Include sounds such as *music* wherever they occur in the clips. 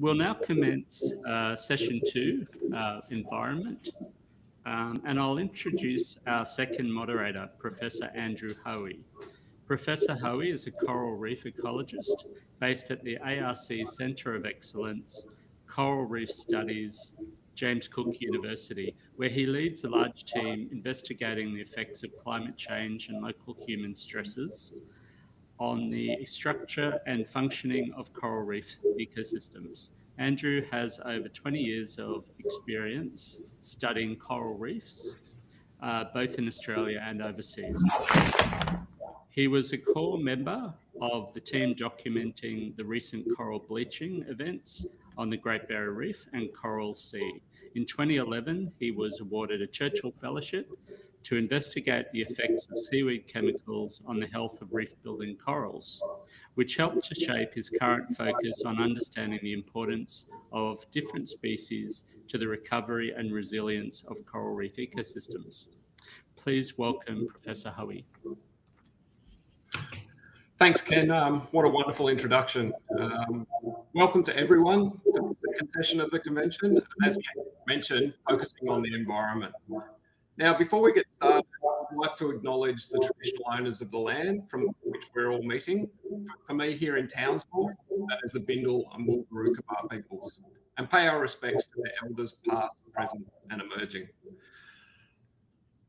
We'll now commence uh, session two, uh, environment, um, and I'll introduce our second moderator, Professor Andrew Hoey. Professor Hoey is a coral reef ecologist based at the ARC Centre of Excellence, Coral Reef Studies, James Cook University, where he leads a large team investigating the effects of climate change and local human stresses on the structure and functioning of coral reef ecosystems. Andrew has over 20 years of experience studying coral reefs, uh, both in Australia and overseas. He was a core member of the team documenting the recent coral bleaching events on the Great Barrier Reef and Coral Sea. In 2011, he was awarded a Churchill Fellowship to investigate the effects of seaweed chemicals on the health of reef building corals, which helped to shape his current focus on understanding the importance of different species to the recovery and resilience of coral reef ecosystems. Please welcome Professor Hoey. Thanks, Ken. Um, what a wonderful introduction. Um, welcome to everyone to the second session of the convention. As Ken mentioned, focusing on the environment. Now, before we get started, I'd like to acknowledge the traditional owners of the land from which we're all meeting. For me here in Townsville, that is the Bindal and Wulgurukaba peoples, and pay our respects to their elders past, present and emerging.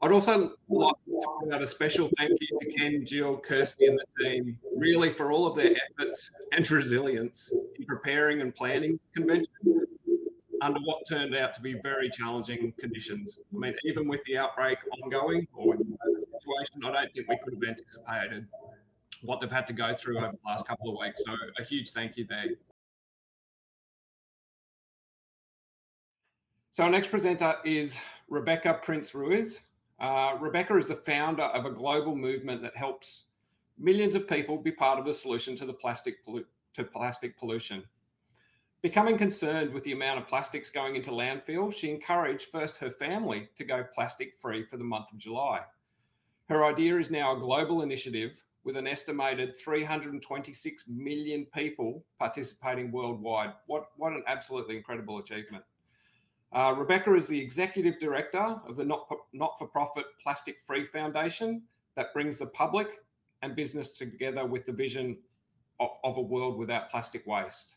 I'd also like to put out a special thank you to Ken, Jill, Kirsty and the team, really for all of their efforts and resilience in preparing and planning the convention under what turned out to be very challenging conditions. I mean, even with the outbreak ongoing or with the situation, I don't think we could have anticipated what they've had to go through over the last couple of weeks. So a huge thank you there. So our next presenter is Rebecca Prince Ruiz. Uh, Rebecca is the founder of a global movement that helps millions of people be part of the solution to the plastic to plastic pollution. Becoming concerned with the amount of plastics going into landfill, she encouraged first her family to go plastic free for the month of July. Her idea is now a global initiative with an estimated 326 million people participating worldwide. What, what an absolutely incredible achievement. Uh, Rebecca is the executive director of the not for profit Plastic Free Foundation that brings the public and business together with the vision of, of a world without plastic waste.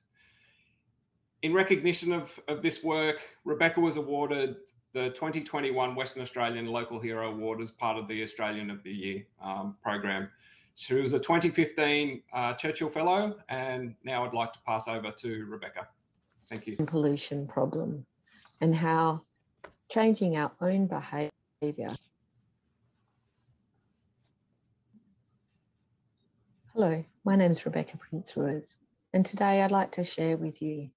In recognition of, of this work, Rebecca was awarded the 2021 Western Australian Local Hero Award as part of the Australian of the Year um, program. She was a 2015 uh, Churchill Fellow, and now I'd like to pass over to Rebecca. Thank you. Pollution problem and how changing our own behaviour. Hello, my name is Rebecca Prince Ruiz, and today I'd like to share with you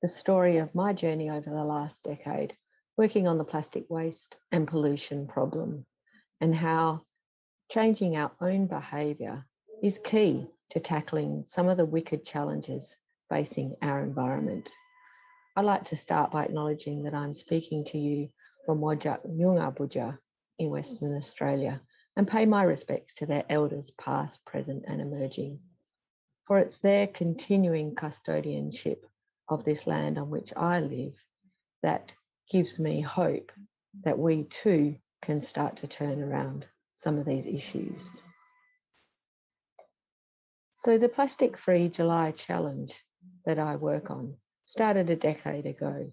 the story of my journey over the last decade working on the plastic waste and pollution problem and how changing our own behaviour is key to tackling some of the wicked challenges facing our environment. I'd like to start by acknowledging that I'm speaking to you from Whadjuk Noongar Boodja in Western Australia and pay my respects to their elders past, present and emerging. For it's their continuing custodianship of this land on which I live that gives me hope that we too can start to turn around some of these issues. So the Plastic Free July Challenge that I work on started a decade ago.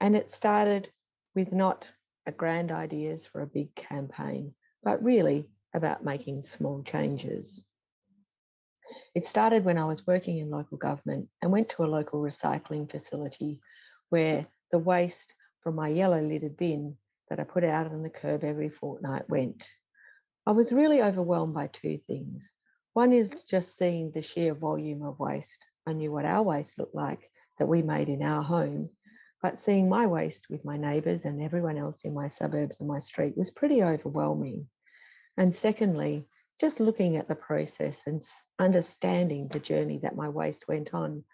And it started with not a grand ideas for a big campaign, but really about making small changes. It started when I was working in local government and went to a local recycling facility where the waste from my yellow lidded bin that I put out on the curb every fortnight went. I was really overwhelmed by two things. One is just seeing the sheer volume of waste. I knew what our waste looked like that we made in our home, but seeing my waste with my neighbours and everyone else in my suburbs and my street was pretty overwhelming. And secondly, just looking at the process and understanding the journey that my waste went on.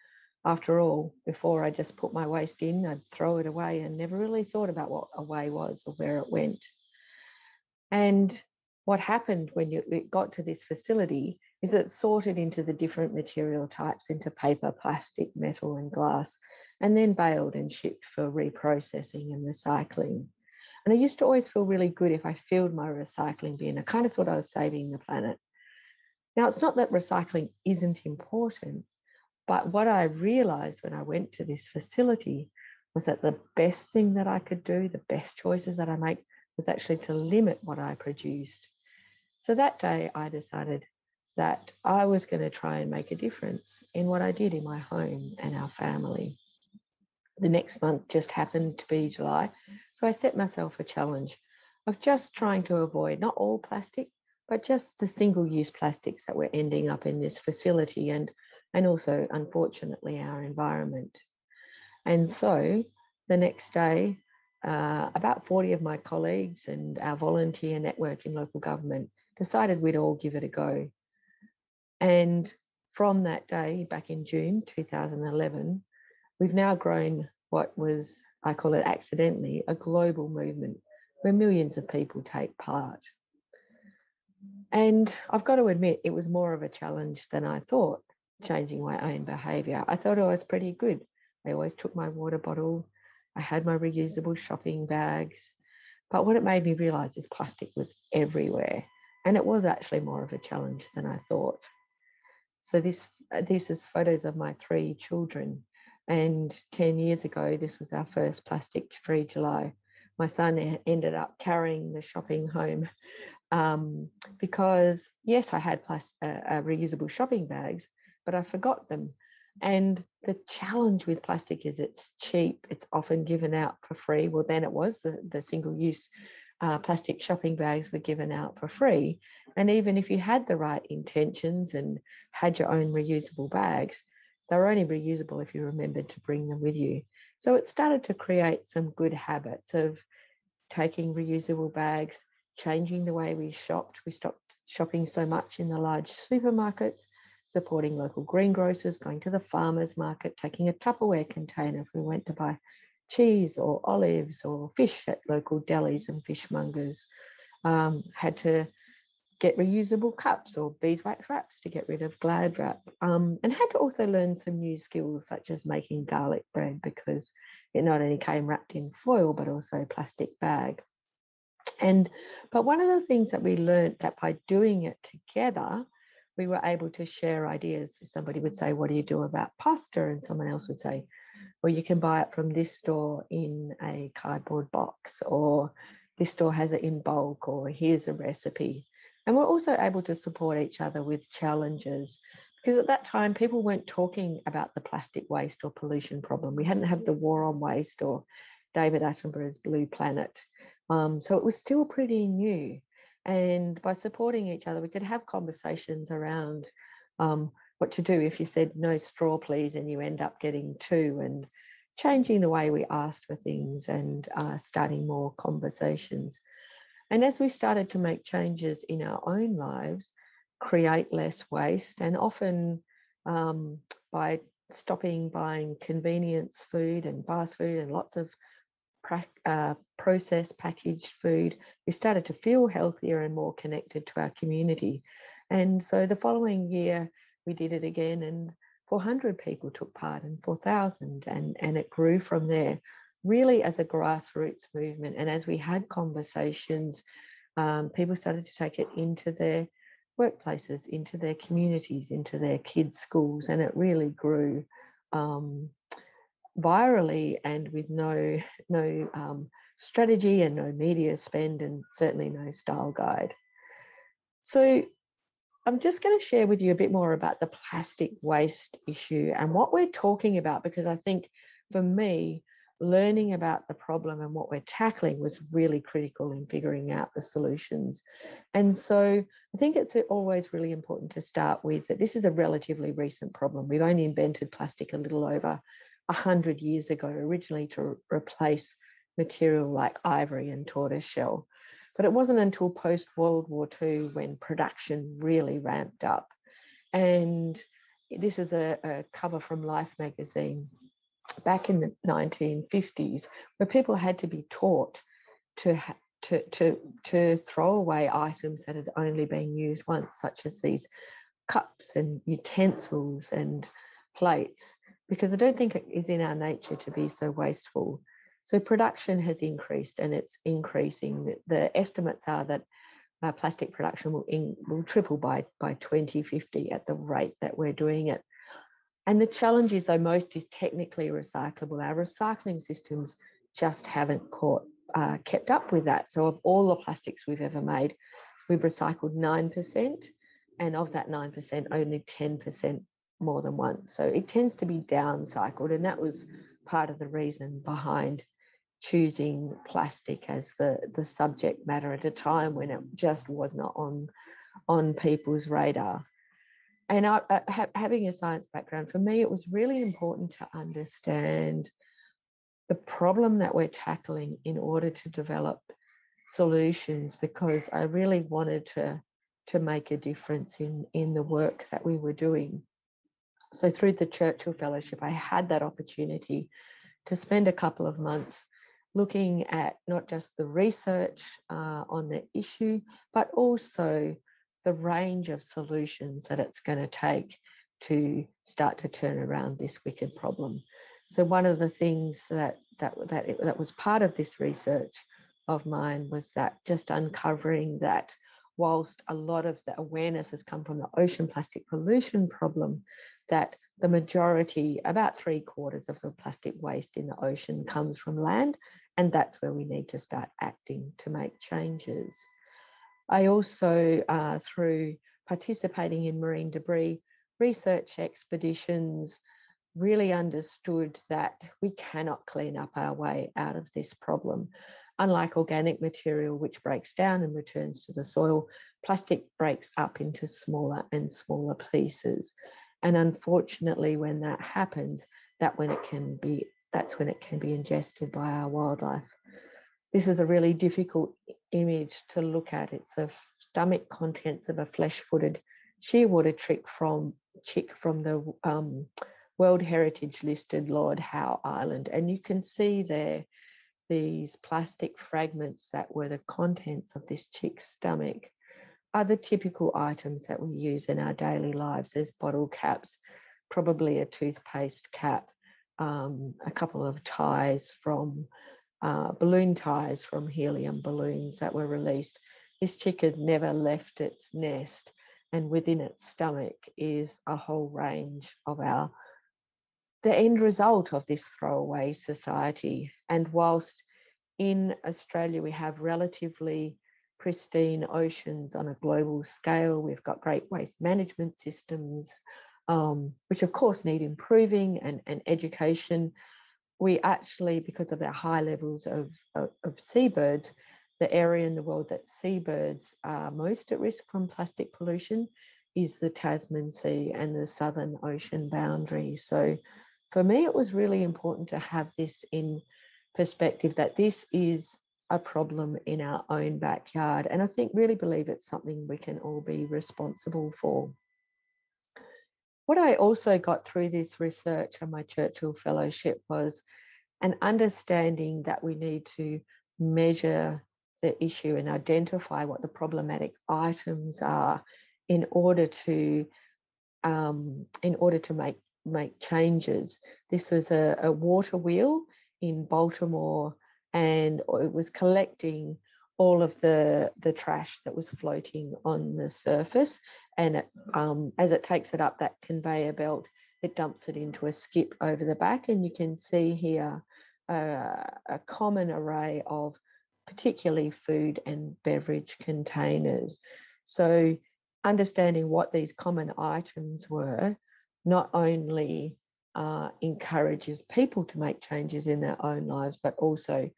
After all, before I just put my waste in, I'd throw it away and never really thought about what away was or where it went. And what happened when you, it got to this facility is it sorted into the different material types into paper, plastic, metal, and glass, and then baled and shipped for reprocessing and recycling. And I used to always feel really good if I filled my recycling bin. I kind of thought I was saving the planet. Now, it's not that recycling isn't important, but what I realized when I went to this facility was that the best thing that I could do, the best choices that I make, was actually to limit what I produced. So that day, I decided that I was going to try and make a difference in what I did in my home and our family. The next month just happened to be July. So I set myself a challenge of just trying to avoid not all plastic, but just the single use plastics that were ending up in this facility and, and also, unfortunately, our environment. And so the next day, uh, about 40 of my colleagues and our volunteer network in local government decided we'd all give it a go. And from that day, back in June 2011, we've now grown what was, I call it accidentally, a global movement where millions of people take part. And I've got to admit, it was more of a challenge than I thought, changing my own behavior. I thought I was pretty good. I always took my water bottle, I had my reusable shopping bags. But what it made me realize is plastic was everywhere. And it was actually more of a challenge than I thought. So this uh, this is photos of my three children. And 10 years ago, this was our first plastic free July. My son ended up carrying the shopping home *laughs* um, because, yes, I had plastic, uh, uh, reusable shopping bags, but I forgot them. And the challenge with plastic is it's cheap, it's often given out for free. Well, then it was the, the single use uh, plastic shopping bags were given out for free. And even if you had the right intentions and had your own reusable bags, they were only reusable if you remembered to bring them with you. So it started to create some good habits of taking reusable bags, changing the way we shopped. We stopped shopping so much in the large supermarkets, supporting local greengrocers, going to the farmers market, taking a Tupperware container if we went to buy cheese or olives or fish at local delis and fishmongers. Um, had to get reusable cups or beeswax wraps to get rid of glad wrap. Um, and had to also learn some new skills such as making garlic bread because it not only came wrapped in foil but also a plastic bag. And but one of the things that we learned that by doing it together we were able to share ideas. Somebody would say what do you do about pasta? And someone else would say well you can buy it from this store in a cardboard box, or this store has it in bulk, or here's a recipe. And we're also able to support each other with challenges because at that time people weren't talking about the plastic waste or pollution problem. We hadn't had the war on waste or David Attenborough's Blue Planet. Um, so it was still pretty new. And by supporting each other, we could have conversations around um, what to do if you said no straw please and you end up getting two and changing the way we asked for things and uh, starting more conversations and as we started to make changes in our own lives create less waste and often um, by stopping buying convenience food and fast food and lots of uh, processed packaged food we started to feel healthier and more connected to our community. And so the following year we did it again and 400 people took part and 4,000 and, and it grew from there really as a grassroots movement. And as we had conversations, um, people started to take it into their workplaces, into their communities, into their kids' schools, and it really grew um, virally and with no *laughs* no um, strategy and no media spend and certainly no style guide. So I'm just going to share with you a bit more about the plastic waste issue and what we're talking about, because I think for me, learning about the problem and what we're tackling was really critical in figuring out the solutions. And so I think it's always really important to start with that this is a relatively recent problem. We've only invented plastic a little over 100 years ago, originally to replace material like ivory and tortoiseshell. But it wasn't until post World War II when production really ramped up. And this is a, a cover from Life magazine back in the 1950s, where people had to be taught to to, to, to throw away items that had only been used once, such as these cups and utensils and plates because I don't think it is in our nature to be so wasteful. So production has increased and it's increasing. The estimates are that uh, plastic production will, in, will triple by, by 2050 at the rate that we're doing it. And the challenge is though most is technically recyclable. Our recycling systems just haven't caught, uh, kept up with that. So of all the plastics we've ever made, we've recycled 9%. And of that 9%, only 10% more than once. So it tends to be downcycled. And that was part of the reason behind choosing plastic as the, the subject matter at a time when it just was not on, on people's radar. And I, uh, ha- having a science background, for me, it was really important to understand the problem that we're tackling in order to develop solutions because I really wanted to to make a difference in in the work that we were doing. So through the Churchill Fellowship, I had that opportunity to spend a couple of months looking at not just the research uh, on the issue, but also the range of solutions that it's going to take to start to turn around this wicked problem. So one of the things that that that it, that was part of this research of mine was that just uncovering that whilst a lot of the awareness has come from the ocean plastic pollution problem, that the majority, about three quarters of the plastic waste in the ocean comes from land, and that's where we need to start acting to make changes. I also, uh, through participating in marine debris research expeditions, really understood that we cannot clean up our way out of this problem. Unlike organic material, which breaks down and returns to the soil, plastic breaks up into smaller and smaller pieces. And unfortunately, when that happens, that when it can be that's when it can be ingested by our wildlife. This is a really difficult image to look at. It's a stomach contents of a flesh-footed shearwater chick from chick from the um, World Heritage listed Lord Howe Island, and you can see there these plastic fragments that were the contents of this chick's stomach are the typical items that we use in our daily lives. There's bottle caps, probably a toothpaste cap, um, a couple of ties from uh, balloon tires from helium balloons that were released. This chicken never left its nest, and within its stomach is a whole range of our the end result of this throwaway society. And whilst in Australia we have relatively pristine oceans on a global scale. We've got great waste management systems, um, which of course need improving and, and education. We actually, because of their high levels of, of, of seabirds, the area in the world that seabirds are most at risk from plastic pollution is the Tasman Sea and the Southern Ocean boundary. So for me, it was really important to have this in perspective that this is a problem in our own backyard. And I think really believe it's something we can all be responsible for. What I also got through this research and my Churchill Fellowship was an understanding that we need to measure the issue and identify what the problematic items are in order to um, in order to make make changes. This was a, a water wheel in Baltimore and it was collecting all of the the trash that was floating on the surface and it, um, as it takes it up that conveyor belt it dumps it into a skip over the back and you can see here uh, a common array of particularly food and beverage containers. So understanding what these common items were not only uh, encourages people to make changes in their own lives but also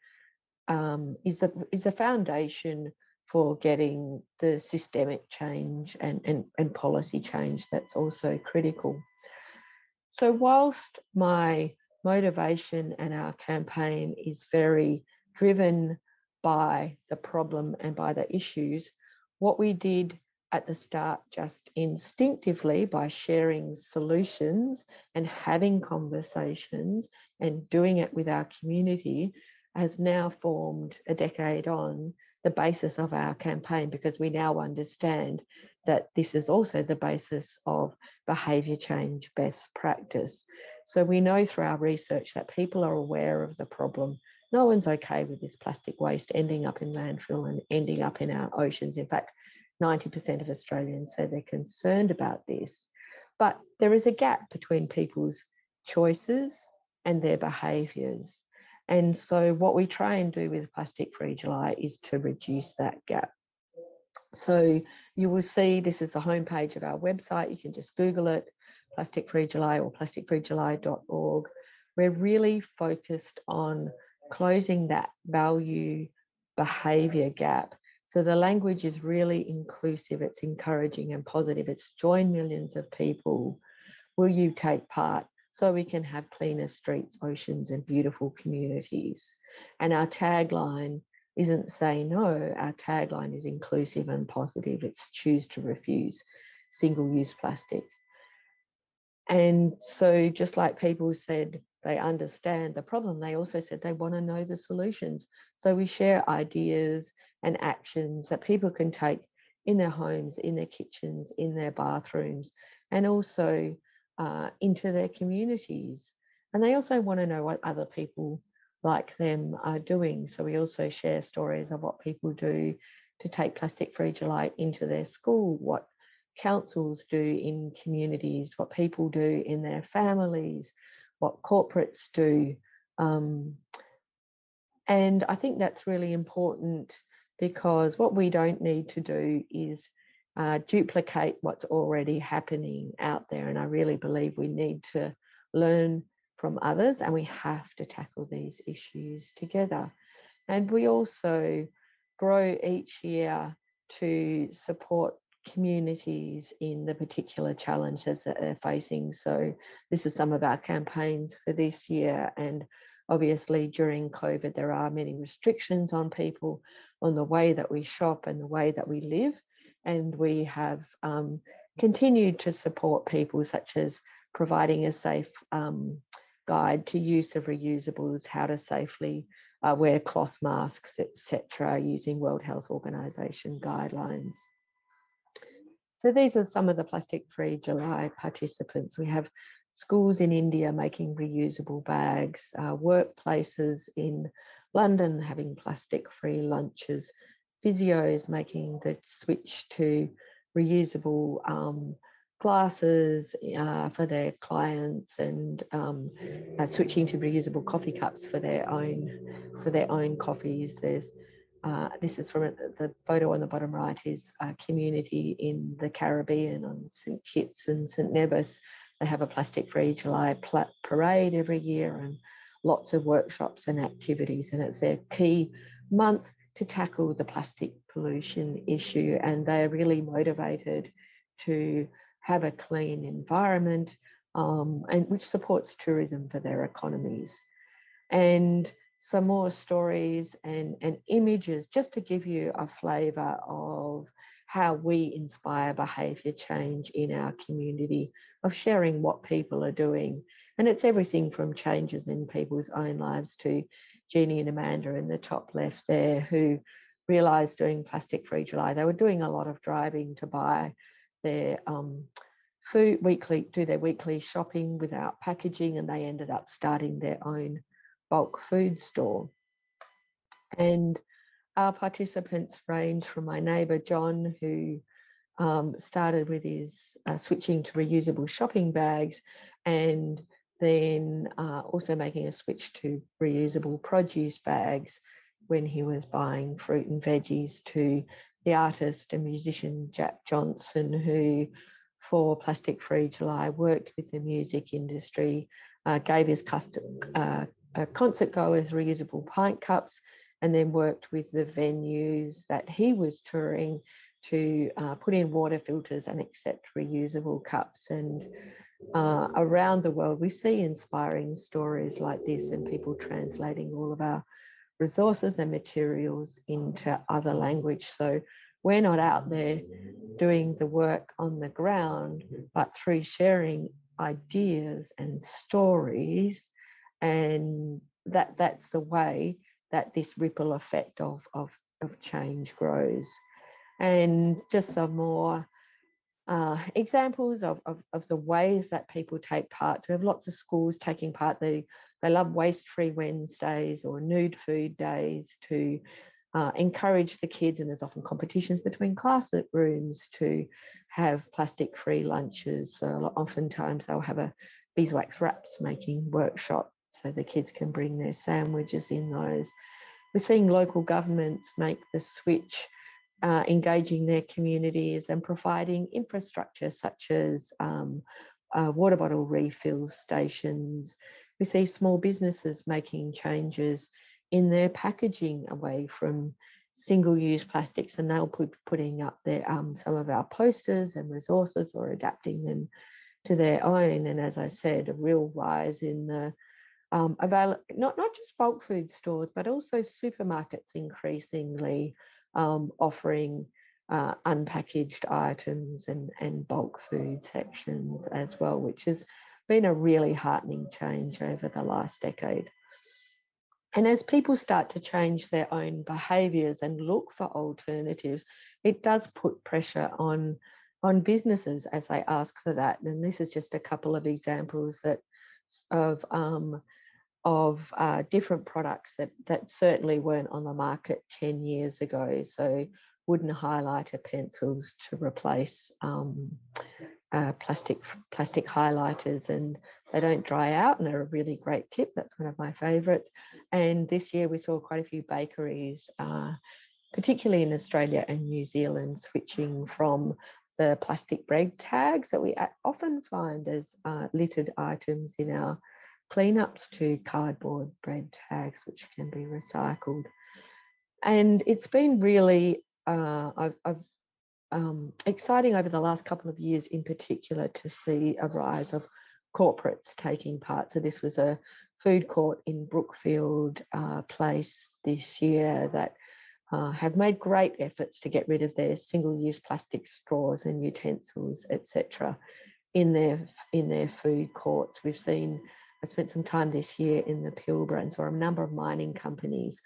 um, is a is a foundation for getting the systemic change and, and, and policy change that's also critical. So whilst my motivation and our campaign is very driven by the problem and by the issues, what we did at the start just instinctively by sharing solutions and having conversations and doing it with our community has now formed a decade on the basis of our campaign because we now understand that this is also the basis of behaviour change best practice. So we know through our research that people are aware of the problem. No one's okay with this plastic waste ending up in landfill and ending up in our oceans. In fact, 90% of Australians say they're concerned about this. But there is a gap between people's choices and their behaviours. And so what we try and do with Plastic Free July is to reduce that gap. So you will see this is the homepage of our website. You can just Google it, Plastic Free July or plasticfreejuly.org. We're really focused on closing that value behavior gap. So the language is really inclusive, it's encouraging and positive. It's join millions of people. Will you take part? So we can have cleaner streets, oceans, and beautiful communities. And our tagline isn't say no, our tagline is inclusive and positive. It's choose to refuse single use plastic. And so, just like people said, they understand the problem, they also said they want to know the solutions. So, we share ideas and actions that people can take in their homes, in their kitchens, in their bathrooms, and also uh, into their communities. And they also want to know what other people like them are doing. So we also share stories of what people do to take Plastic Free July into their school, what councils do in communities, what people do in their families, what corporates do. Um, and I think that's really important because what we don't need to do is uh, duplicate what's already happening out there. And I really believe we need to learn from others and we have to tackle these issues together. And we also grow each year to support communities in the particular challenges that they're facing. So this is some of our campaigns for this year. And obviously during COVID, there are many restrictions on people on the way that we shop and the way that we live and we have um, continued to support people such as providing a safe um, guide to use of reusables, how to safely uh, wear cloth masks, etc., using World Health Organization guidelines. So these are some of the Plastic Free July participants. We have schools in India making reusable bags, uh, workplaces in London having plastic free lunches, physios making the switch to reusable um, glasses uh, for their clients and um, uh, switching to reusable coffee cups for their own for their own coffees. There's uh, this is from the photo on the bottom right is a community in the Caribbean on St Kitts and St Nevis. They have a plastic-free July parade every year and lots of workshops and activities, and it's their key month to tackle the plastic pollution issue and they're really motivated to have a clean environment um, and which supports tourism for their economies. And some more stories and, and images just to give you a flavour of how we inspire behaviour change in our community, of sharing what people are doing. And it's everything from changes in people's own lives to Jeannie and Amanda in the top left there who realized doing Plastic Free July, they were doing a lot of driving to buy their um, food weekly, do their weekly shopping without packaging, and they ended up starting their own bulk food store. And our participants range from my neighbour John, who um, started with his uh, switching to reusable shopping bags and then uh, also making a switch to reusable produce bags when he was buying fruit and veggies to the artist and musician Jack Johnson, who for Plastic Free July worked with the music industry, uh, gave his custom, uh, concert goers reusable pint cups, and then worked with the venues that he was touring to uh, put in water filters and accept reusable cups. And uh, around the world, we see inspiring stories like this and people translating all of our resources and materials into other language. So we're not out there doing the work on the ground, but through sharing ideas and stories, and that that's the way that this ripple effect of, of of change grows. And just some more uh, examples of, of, of, the ways that people take part. So we have lots of schools taking part. They, they love waste free Wednesdays or nude food days to uh, encourage the kids, and there's often competitions between classrooms to have plastic free lunches. So oftentimes they'll have a beeswax wraps making workshop so the kids can bring their sandwiches in those. We're seeing local governments make the switch, uh, engaging their communities and providing infrastructure such as um, uh, water bottle refill stations. We see small businesses making changes in their packaging away from single-use plastics and they'll be putting up their um, some of our posters and resources or adapting them to their own and as I said a real rise in the um, avail not not just bulk food stores but also supermarkets increasingly um, offering uh, unpackaged items and and bulk food sections as well which has been a really heartening change over the last decade. And as people start to change their own behaviours and look for alternatives, it does put pressure on, on businesses as they ask for that. And this is just a couple of examples that of um, of uh, different products that that certainly weren't on the market 10 years ago. So wooden highlighter pencils to replace um, uh, plastic plastic highlighters and they don't dry out and they're a really great tip. That's one of my favorites. And this year we saw quite a few bakeries, uh, particularly in Australia and New Zealand, switching from the plastic bread tags that we often find as uh, littered items in our cleanups to cardboard bread tags, which can be recycled. And it's been really, uh, I've, I've um, exciting over the last couple of years in particular to see a rise of corporates taking part. So this was a food court in Brookfield uh, Place this year that uh, have made great efforts to get rid of their single-use plastic straws and utensils, etc., in their in their food courts. We've seen. I spent some time this year in the Pilbara and saw a number of mining companies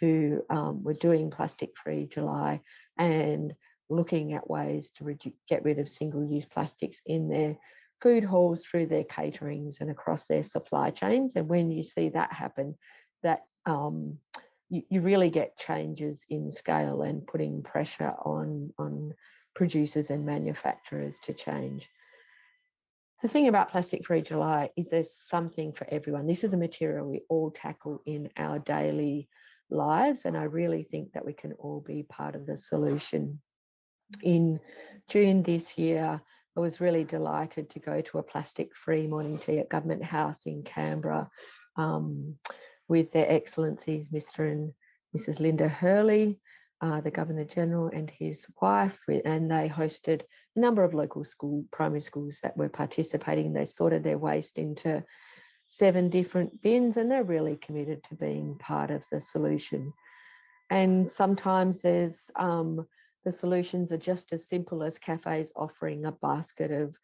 who um, were doing plastic-free July and looking at ways to get rid of single-use plastics in their food halls through their caterings and across their supply chains. And when you see that happen, that um, you, you, really get changes in scale and putting pressure on, on producers and manufacturers to change. The thing about Plastic Free July is there's something for everyone. This is a material we all tackle in our daily lives, and I really think that we can all be part of the solution in June this year, I was really delighted to go to a plastic free morning tea at Government House in Canberra um, with their excellencies, Mr. and Mrs. Linda Hurley, uh, the Governor General and his wife, and they hosted a number of local school, primary schools that were participating. They sorted their waste into seven different bins and they're really committed to being part of the solution. And sometimes there's um, the solutions are just as simple as cafes offering a basket of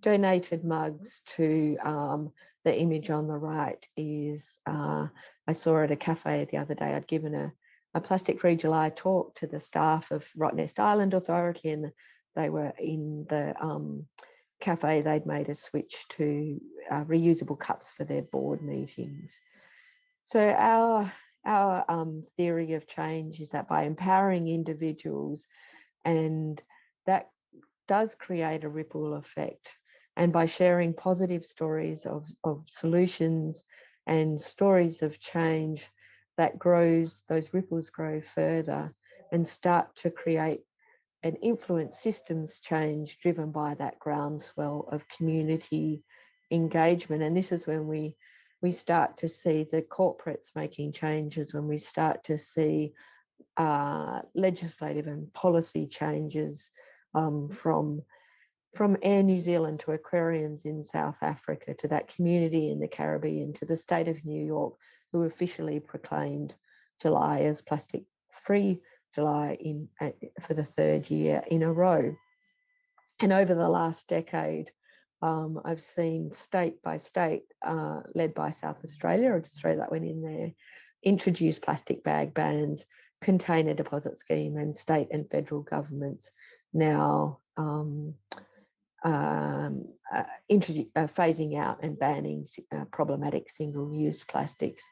donated mugs to um, the image on the right is uh, I saw at a cafe the other day I'd given a, a plastic free July talk to the staff of Rottnest Island Authority and they were in the um, cafe they'd made a switch to uh, reusable cups for their board meetings. So our our um, theory of change is that by empowering individuals, and that does create a ripple effect. And by sharing positive stories of, of solutions and stories of change, that grows, those ripples grow further and start to create and influence systems change driven by that groundswell of community engagement. And this is when we we start to see the corporates making changes, when we start to see uh, legislative and policy changes um, from from Air New Zealand to aquariums in South Africa to that community in the Caribbean to the state of New York, who officially proclaimed July as plastic free July in uh, for the third year in a row. And over the last decade, um, I've seen state by state, uh, led by South Australia, or just throw that one in there, introduce plastic bag bans container deposit scheme and state and federal governments now um, um, uh, uh, phasing out and banning uh, problematic single-use plastics.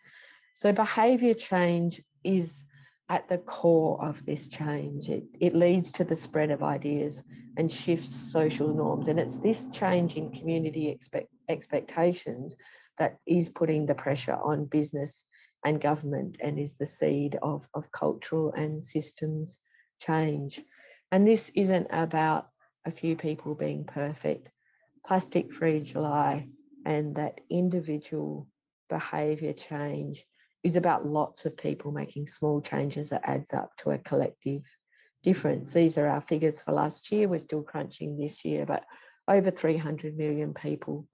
So behaviour change is at the core of this change. It, it leads to the spread of ideas and shifts social norms. And it's this change in community expect, expectations that is putting the pressure on business and government and is the seed of, of cultural and systems change. And this isn't about a few people being perfect. Plastic Free July and that individual behaviour change is about lots of people making small changes that adds up to a collective difference. These are our figures for last year. We're still crunching this year, but over 300 million people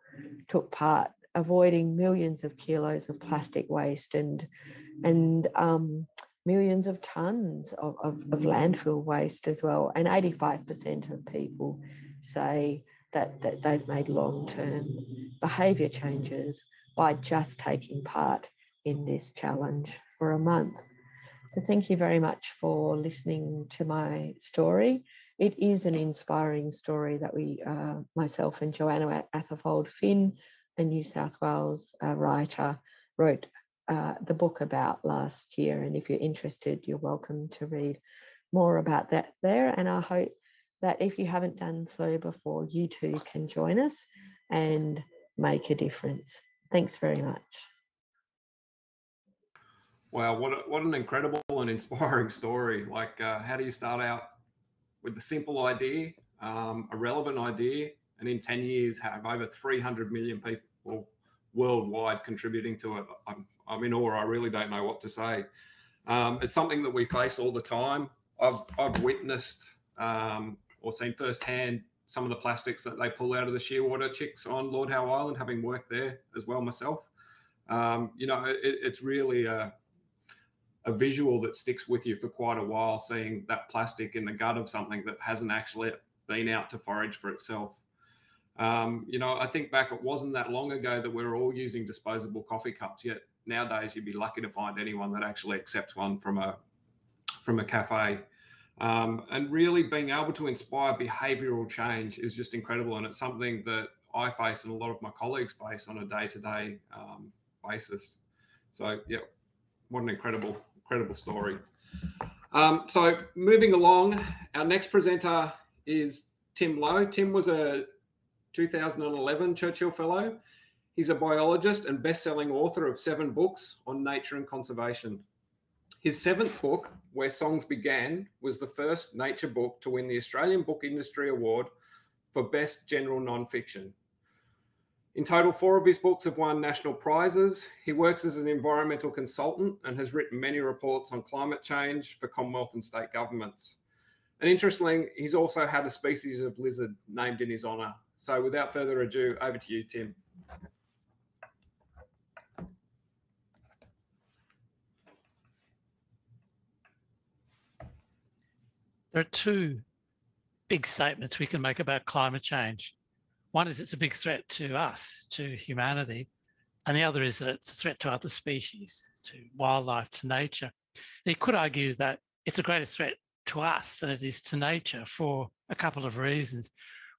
took part, avoiding millions of kilos of plastic waste and and um, millions of tons of, of, of landfill waste as well. And 85% of people say that, that they've made long-term behaviour changes by just taking part in this challenge for a month. So thank you very much for listening to my story. It is an inspiring story that we, uh, myself and Joanna Atherfold Finn, a New South Wales uh, writer, wrote uh, the book about last year. And if you're interested, you're welcome to read more about that there. And I hope that if you haven't done so before, you too can join us and make a difference. Thanks very much. Wow, what a, what an incredible and inspiring story! Like, uh, how do you start out with a simple idea, um, a relevant idea, and in ten years have over three hundred million people worldwide contributing to it? I'm I'm in awe. I really don't know what to say. Um, it's something that we face all the time. I've I've witnessed um, or seen firsthand some of the plastics that they pull out of the shearwater chicks on Lord Howe Island, having worked there as well myself. Um, you know, it, it's really a a visual that sticks with you for quite a while, seeing that plastic in the gut of something that hasn't actually been out to forage for itself. Um, you know, I think back, it wasn't that long ago that we were all using disposable coffee cups. Yet nowadays, you'd be lucky to find anyone that actually accepts one from a from a cafe. Um, and really being able to inspire behavioural change is just incredible, and it's something that I face and a lot of my colleagues face on a day to day basis. So, yeah, what an incredible incredible story. Um, so moving along, our next presenter is Tim Low. Tim was a 2011 Churchill Fellow. He's a biologist and best-selling author of seven books on nature and conservation. His seventh book, Where Songs Began, was the first nature book to win the Australian Book Industry Award for Best General Nonfiction. In total, four of his books have won national prizes. He works as an environmental consultant and has written many reports on climate change for Commonwealth and state governments. And interestingly, he's also had a species of lizard named in his honour. So without further ado, over to you, Tim. There are two big statements we can make about climate change. One is it's a big threat to us, to humanity, and the other is that it's a threat to other species, to wildlife, to nature. you could argue that it's a greater threat to us than it is to nature for a couple of reasons.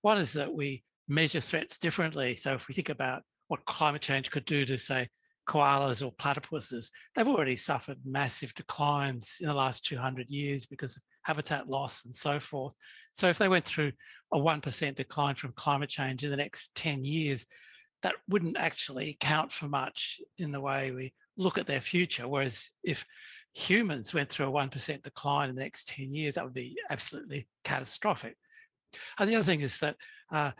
One is that we measure threats differently. So if we think about what climate change could do to, say, koalas or platypuses, they've already suffered massive declines in the last 200 years because of habitat loss and so forth. So if they went through a 1% decline from climate change in the next 10 years, that wouldn't actually count for much in the way we look at their future. Whereas if humans went through a 1% decline in the next 10 years, that would be absolutely catastrophic. And the other thing is that uh,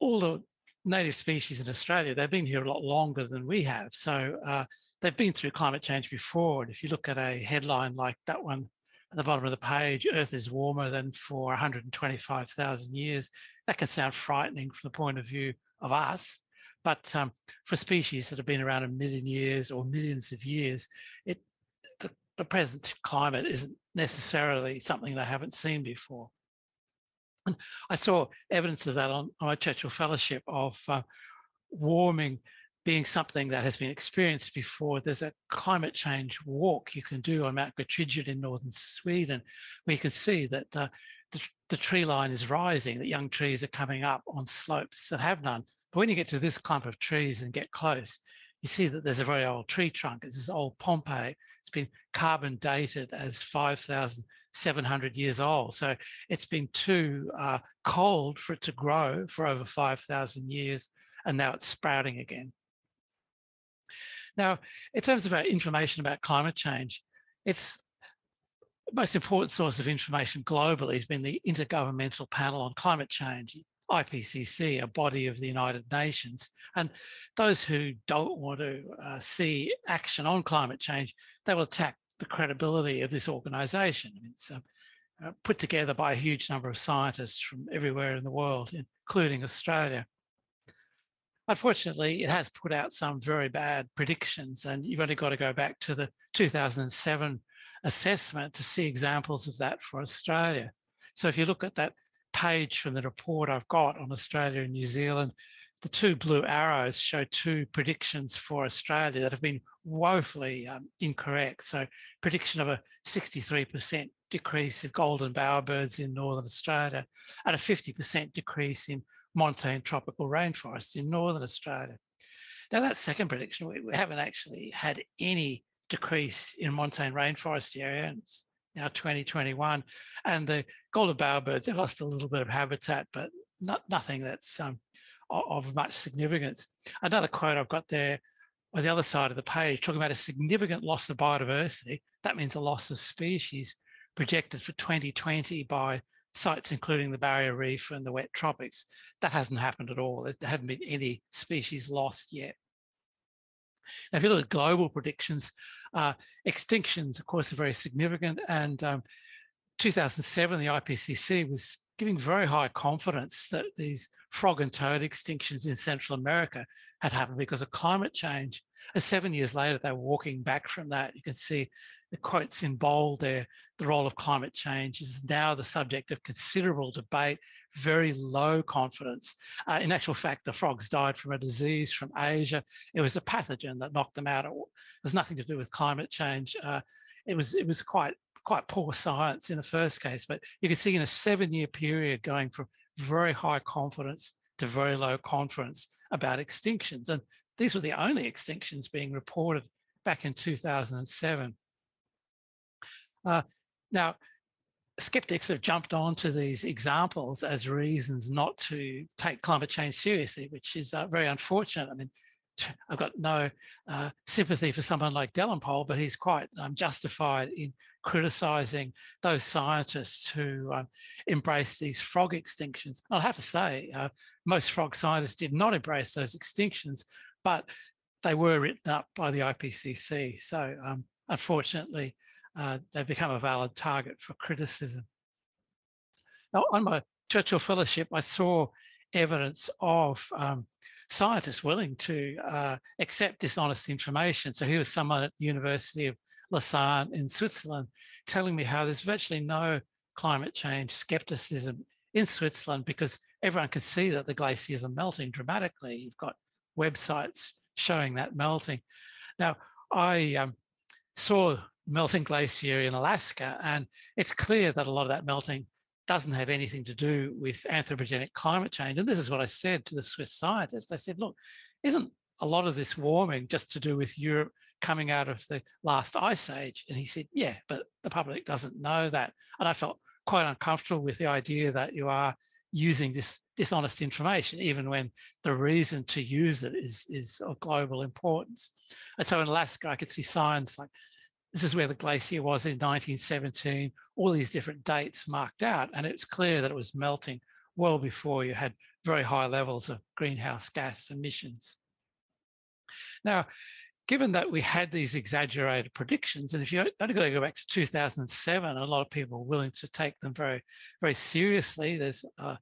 all the native species in Australia, they've been here a lot longer than we have. So uh, they've been through climate change before. And if you look at a headline like that one at the bottom of the page, Earth is warmer than for 125,000 years. That can sound frightening from the point of view of us. But um, for species that have been around a million years or millions of years, it, the, the present climate isn't necessarily something they haven't seen before. And I saw evidence of that on, on my Churchill Fellowship of uh, warming being something that has been experienced before. There's a climate change walk you can do on Mount Gertrudden in northern Sweden, where you can see that uh, the, the tree line is rising, that young trees are coming up on slopes that have none. But when you get to this clump of trees and get close, you see that there's a very old tree trunk. It's this old Pompeii. It's been carbon dated as 5,700 years old. So it's been too uh, cold for it to grow for over 5,000 years, and now it's sprouting again. Now, in terms of our information about climate change, it's most important source of information globally has been the Intergovernmental Panel on Climate Change, IPCC, a body of the United Nations. And those who don't want to uh, see action on climate change, they will attack the credibility of this organization. I mean, it's uh, uh, put together by a huge number of scientists from everywhere in the world, including Australia. Unfortunately, it has put out some very bad predictions, and you've only got to go back to the 2007 assessment to see examples of that for Australia. So if you look at that page from the report I've got on Australia and New Zealand, the two blue arrows show two predictions for Australia that have been woefully um, incorrect. So prediction of a 63% decrease of golden bowerbirds in Northern Australia and a 50% decrease in montane tropical rainforests in Northern Australia. Now that second prediction, we, we haven't actually had any decrease in montane rainforest area. And it's now 2021. And the golden bowerbirds have lost a little bit of habitat, but not nothing that's um, of much significance. Another quote I've got there on the other side of the page, talking about a significant loss of biodiversity. That means a loss of species projected for 2020 by sites including the barrier reef and the wet tropics. That hasn't happened at all. There haven't been any species lost yet. Now, if you look at global predictions, uh, extinctions, of course, are very significant. And um, 2007, the IPCC was giving very high confidence that these frog and toad extinctions in Central America had happened because of climate change. And seven years later, they were walking back from that. You can see the quotes in bold there. The role of climate change is now the subject of considerable debate, very low confidence. Uh, in actual fact, the frogs died from a disease from Asia. It was a pathogen that knocked them out. It was nothing to do with climate change. Uh, it was it was quite quite poor science in the first case, but you can see in a seven-year period going from very high confidence to very low confidence about extinctions. And these were the only extinctions being reported back in 2007. Uh, now, skeptics have jumped onto these examples as reasons not to take climate change seriously, which is uh, very unfortunate. I mean, I've got no uh, sympathy for someone like Dellenpole, but he's quite um, justified in criticizing those scientists who um, embrace these frog extinctions. I'll have to say, uh, most frog scientists did not embrace those extinctions, but they were written up by the IPCC. So um, unfortunately, uh, they've become a valid target for criticism. Now, on my Churchill Fellowship, I saw evidence of um, scientists willing to uh, accept dishonest information. So here was someone at the University of Lausanne in Switzerland telling me how there's virtually no climate change skepticism in Switzerland because everyone can see that the glaciers are melting dramatically. You've got websites showing that melting. Now, I um, saw melting glacier in Alaska, and it's clear that a lot of that melting doesn't have anything to do with anthropogenic climate change. And this is what I said to the Swiss scientist. I said, look, isn't a lot of this warming just to do with Europe coming out of the last ice age? And he said, yeah, but the public doesn't know that. And I felt quite uncomfortable with the idea that you are using this dishonest information, even when the reason to use it is, is of global importance. And so in Alaska, I could see signs like this is where the glacier was in 1917, all these different dates marked out. And it's clear that it was melting well before you had very high levels of greenhouse gas emissions. Now, given that we had these exaggerated predictions, and if you only got to go back to 2007, a lot of people are willing to take them very, very seriously. There's uh,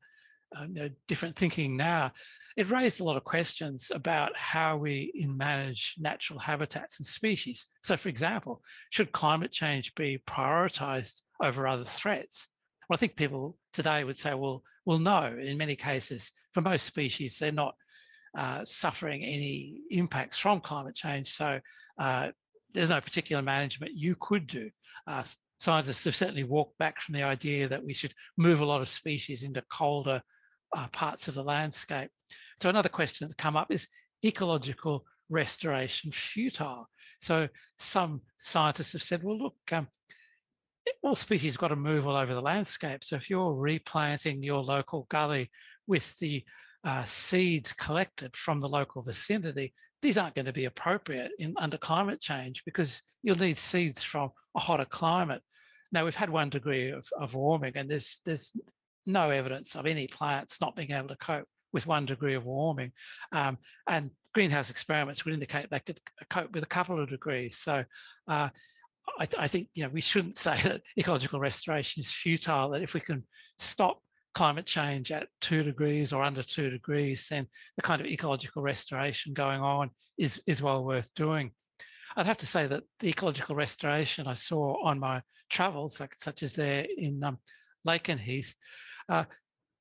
uh, you know, different thinking now it raised a lot of questions about how we manage natural habitats and species. So, for example, should climate change be prioritized over other threats? Well, I think people today would say, well, well, no. In many cases, for most species, they're not uh, suffering any impacts from climate change. So uh, there's no particular management you could do. Uh, scientists have certainly walked back from the idea that we should move a lot of species into colder uh, parts of the landscape. So another question that's come up is ecological restoration futile? So some scientists have said, well, look, um, all species got to move all over the landscape. So if you're replanting your local gully with the uh, seeds collected from the local vicinity, these aren't going to be appropriate in under climate change because you'll need seeds from a hotter climate. Now we've had one degree of, of warming and there's there's no evidence of any plants not being able to cope with one degree of warming. Um, and greenhouse experiments would indicate they could cope with a couple of degrees. So uh, I, th- I, think you know we shouldn't *laughs* say that ecological restoration is futile. That if we can stop climate change at two degrees or under two degrees, then the kind of ecological restoration going on is is well worth doing. I'd have to say that the ecological restoration I saw on my travels, like, such as there in um, Lakenheath, uh,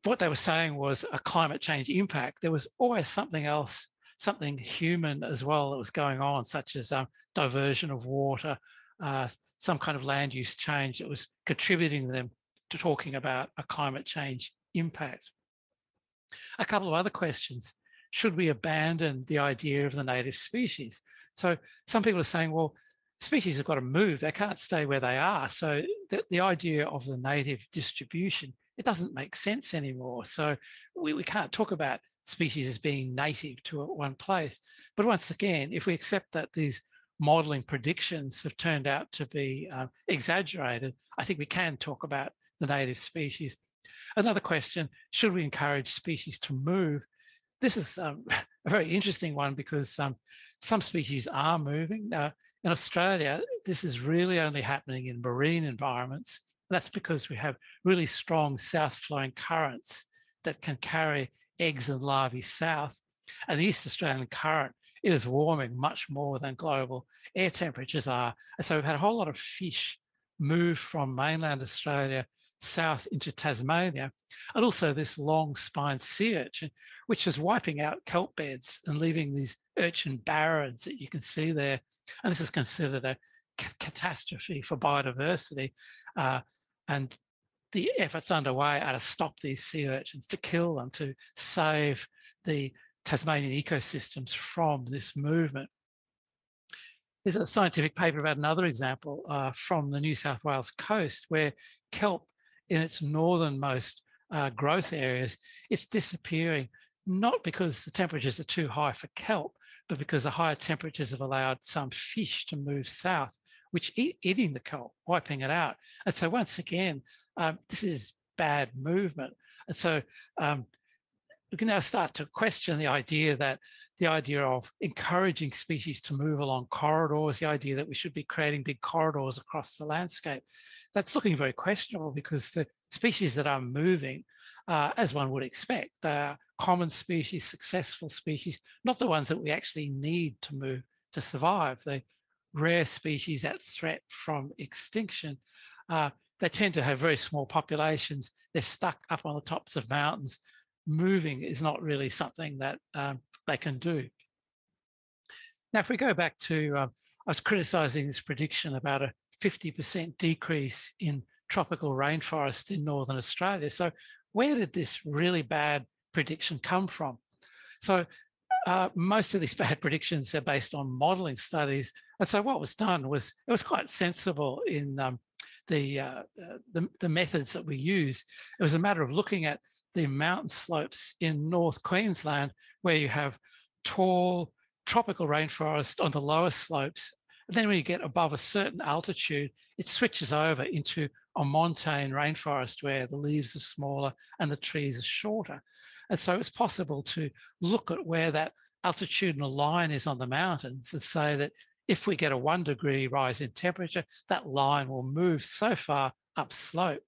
what they were saying was a climate change impact. There was always something else, something human as well that was going on, such as um, diversion of water, uh, some kind of land use change that was contributing to them talking about a climate change impact. A couple of other questions. Should we abandon the idea of the native species? So some people are saying, well, species have got to move. They can't stay where they are. So the, the idea of the native distribution it doesn't make sense anymore. So we, we can't talk about species as being native to one place. But once again, if we accept that these modeling predictions have turned out to be um, exaggerated, I think we can talk about the native species. Another question, should we encourage species to move? This is um, *laughs* a very interesting one because um, some species are moving. Now, in Australia, this is really only happening in marine environments. That's because we have really strong south flowing currents that can carry eggs and larvae south. And the East Australian current it is warming much more than global air temperatures are. And so we've had a whole lot of fish move from mainland Australia south into Tasmania, and also this long spined sea urchin, which is wiping out kelp beds and leaving these urchin barrens that you can see there. And this is considered a catastrophe for biodiversity. Uh, and the efforts underway are to stop these sea urchins, to kill them, to save the Tasmanian ecosystems from this movement. There's a scientific paper about another example uh, from the New South Wales coast where kelp in its northernmost uh, growth areas, it's disappearing, not because the temperatures are too high for kelp, but because the higher temperatures have allowed some fish to move south which eat, eating the kelp, wiping it out. And so once again, um, this is bad movement. And so um, we can now start to question the idea that the idea of encouraging species to move along corridors, the idea that we should be creating big corridors across the landscape, that's looking very questionable because the species that are moving, uh, as one would expect, are common species, successful species, not the ones that we actually need to move to survive. The rare species at threat from extinction, uh, they tend to have very small populations. They're stuck up on the tops of mountains. Moving is not really something that um, they can do. Now, if we go back to, um, I was criticizing this prediction about a 50% decrease in tropical rainforest in Northern Australia. So where did this really bad prediction come from? So uh, most of these *laughs* bad predictions are based on modeling studies. And so what was done was it was quite sensible in um, the, uh, the, the methods that we use. It was a matter of looking at the mountain slopes in North Queensland, where you have tall tropical rainforest on the lower slopes. And then when you get above a certain altitude, it switches over into a montane rainforest where the leaves are smaller and the trees are shorter. And so it's possible to look at where that altitudinal line is on the mountains and say that if we get a one degree rise in temperature, that line will move so far upslope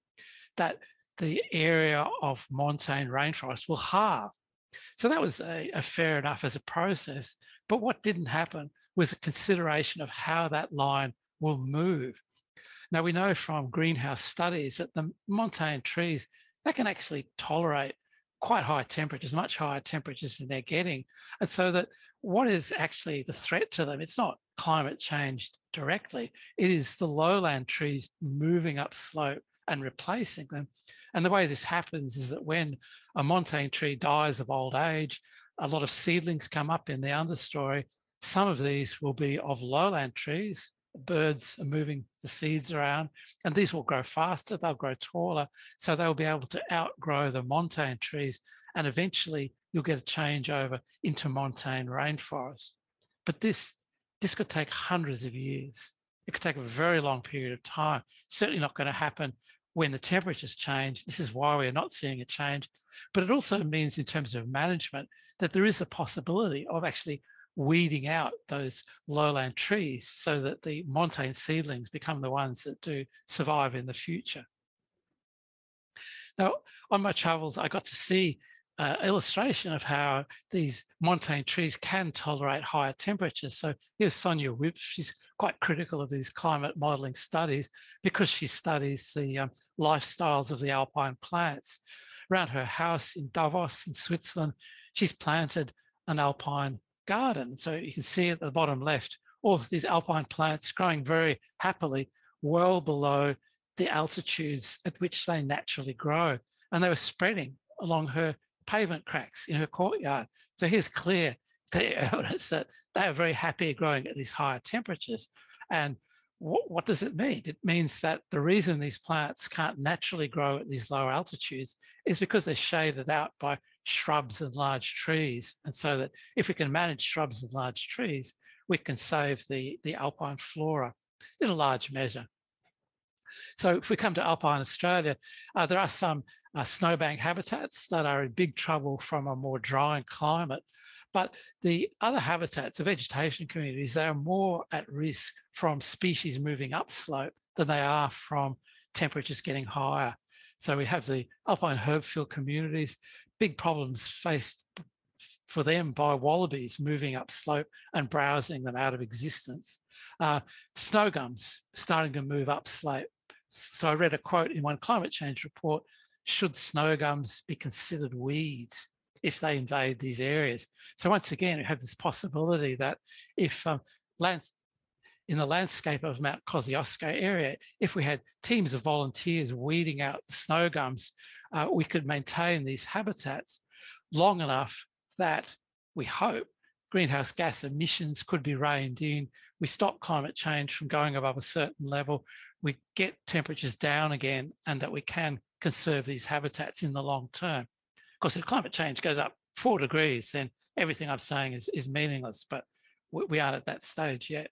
that the area of montane rainforest will halve. So that was a, a, fair enough as a process. But what didn't happen was a consideration of how that line will move. Now we know from greenhouse studies that the montane trees, they can actually tolerate quite high temperatures, much higher temperatures than they're getting. And so that what is actually the threat to them? It's not climate change directly, it is the lowland trees moving up slope and replacing them. And the way this happens is that when a montane tree dies of old age, a lot of seedlings come up in the understory. Some of these will be of lowland trees. Birds are moving the seeds around, and these will grow faster, they'll grow taller, so they'll be able to outgrow the montane trees. And eventually, you'll get a changeover into montane rainforest. But this, this could take hundreds of years. It could take a very long period of time. Certainly not going to happen when the temperatures change. This is why we're not seeing a change. But it also means, in terms of management, that there is a possibility of actually weeding out those lowland trees so that the montane seedlings become the ones that do survive in the future. Now, on my travels, I got to see uh, illustration of how these montane trees can tolerate higher temperatures. So here's Sonja Wipf. She's quite critical of these climate modeling studies because she studies the um, lifestyles of the alpine plants. Around her house in Davos in Switzerland, she's planted an alpine garden. So you can see at the bottom left, all these alpine plants growing very happily, well below the altitudes at which they naturally grow. And they were spreading along her pavement cracks in her courtyard. So here's clear, *laughs* clear evidence that they are very happy growing at these higher temperatures. And what, what does it mean? It means that the reason these plants can't naturally grow at these lower altitudes is because they're shaded out by shrubs and large trees. And so that if we can manage shrubs and large trees, we can save the, the alpine flora in a large measure. So if we come to alpine Australia, uh, there are some uh, snowbank habitats that are in big trouble from a more dry climate. But the other habitats, the vegetation communities, they are more at risk from species moving upslope than they are from temperatures getting higher. So we have the alpine herb field communities, big problems faced for them by wallabies moving upslope and browsing them out of existence. Uh, snow gums starting to move upslope. So I read a quote in one climate change report should snow gums be considered weeds if they invade these areas? So once again, we have this possibility that if um, lands, in the landscape of Mount Kosciuszko area, if we had teams of volunteers weeding out the snow gums, uh, we could maintain these habitats long enough that we hope greenhouse gas emissions could be reined in. We stop climate change from going above a certain level. We get temperatures down again, and that we can conserve these habitats in the long term. Of course, if climate change goes up four degrees, then everything I'm saying is, is meaningless, but we aren't at that stage yet.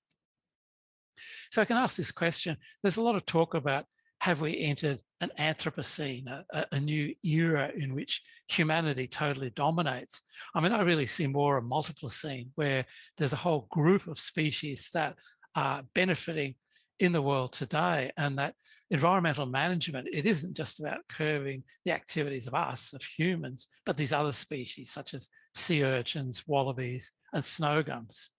So I can ask this question. There's a lot of talk about have we entered an Anthropocene, a, a, new era in which humanity totally dominates? I mean, I really see more a multiplicene where there's a whole group of species that are benefiting in the world today and that environmental management, it isn't just about curbing the activities of us, of humans, but these other species such as sea urchins, wallabies, and snow gums.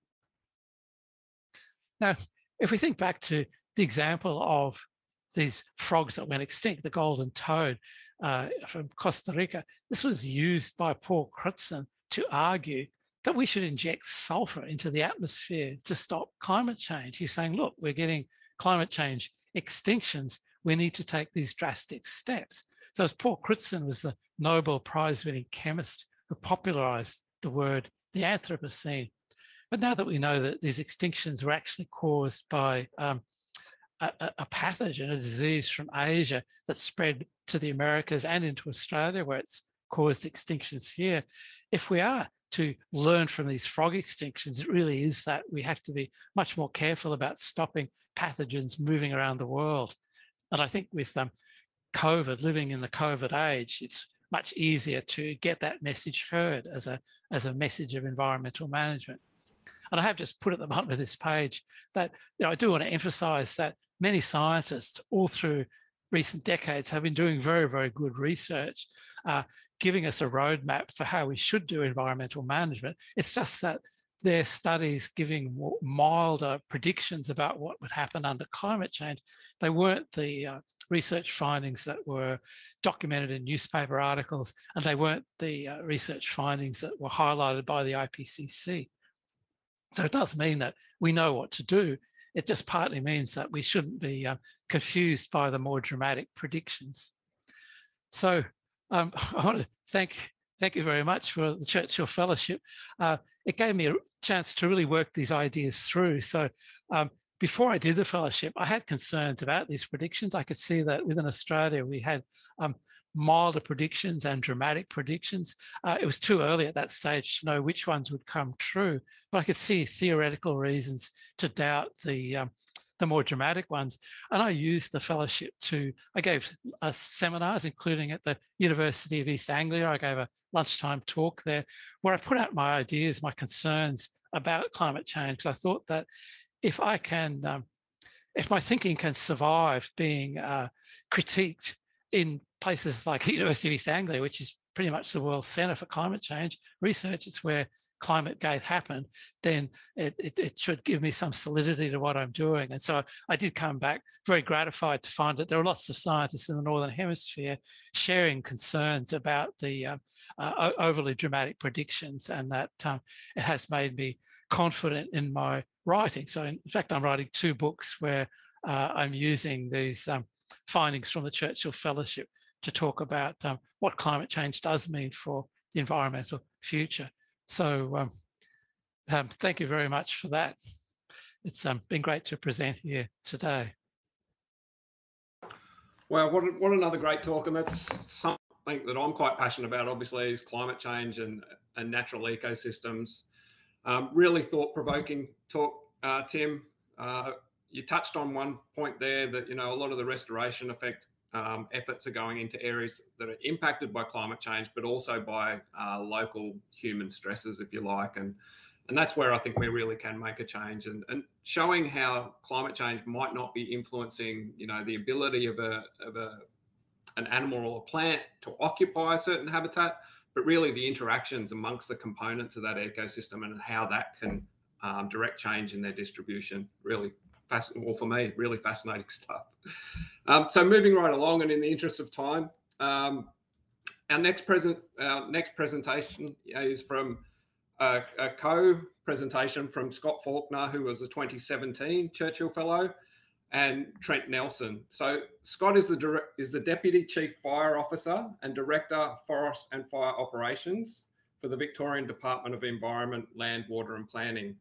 Now, if we think back to the example of these frogs that went extinct, the golden toad uh, from Costa Rica, this was used by Paul Crutzen to argue that we should inject sulfur into the atmosphere to stop climate change. He's saying, look, we're getting climate change extinctions, we need to take these drastic steps. So as Paul Crutzen was the Nobel Prize winning chemist who popularized the word the Anthropocene. But now that we know that these extinctions were actually caused by um, a, a, pathogen, a disease from Asia that spread to the Americas and into Australia, where it's caused extinctions here. If we are to learn from these frog extinctions, it really is that we have to be much more careful about stopping pathogens moving around the world. And I think with um, COVID, living in the COVID age, it's much easier to get that message heard as a, as a message of environmental management. And I have just put at the bottom of this page that you know, I do want to emphasize that many scientists all through recent decades have been doing very, very good research, uh, giving us a roadmap for how we should do environmental management. It's just that their studies giving milder predictions about what would happen under climate change, they weren't the uh, research findings that were documented in newspaper articles, and they weren't the uh, research findings that were highlighted by the IPCC. So it does mean that we know what to do. It just partly means that we shouldn't be uh, confused by the more dramatic predictions. So um, *laughs* I want to thank thank you very much for the Churchill Fellowship. Uh, it gave me a chance to really work these ideas through. So um, before I did the fellowship, I had concerns about these predictions. I could see that within Australia, we had um, milder predictions and dramatic predictions. Uh, it was too early at that stage to know which ones would come true, but I could see theoretical reasons to doubt the um, the more dramatic ones. And I used the fellowship to, I gave uh, seminars, including at the University of East Anglia. I gave a lunchtime talk there where I put out my ideas, my concerns about climate change, I thought that if I can, um, if my thinking can survive being uh, critiqued in places like the *laughs* University of East Anglia, which is pretty much the world centre for climate change research, it's where climate gate happened, then it, it, it, should give me some solidity to what I'm doing. And so I did come back very gratified to find that there are lots of scientists in the Northern Hemisphere sharing concerns about the um, uh, overly dramatic predictions and that um, it has made me confident in my writing. So in fact, I'm writing two books where uh, I'm using these um, findings from the Churchill Fellowship to talk about um, what climate change does mean for the environmental future. So um, um, thank you very much for that. It's um, been great to present here today. Well, what, what another great talk. And that's something that I'm quite passionate about, obviously, is climate change and, and natural ecosystems. Um, really thought provoking talk, uh, Tim. Uh, you touched on one point there that, you know, a lot of the restoration effect um, efforts are going into areas that are impacted by climate change, but also by uh, local human stresses, if you like. And and that's where I think we really can make a change and, and showing how climate change might not be influencing, you know, the ability of a of a an animal or a plant to occupy a certain habitat, but really the interactions amongst the components of that ecosystem and how that can um, direct change in their distribution. Really fascinating, well, for me, really fascinating *laughs* stuff. Um, so moving right along, and in the interest of time, um, our next present, our next presentation is from a, a co-presentation from Scott Falconer, who was a 2017 Churchill Fellow, and Trent Nelson. So Scott is the direct, is the Deputy Chief Fire Officer and Director Forest and Fire Operations for the Victorian Department of Environment, Land, Water and Planning.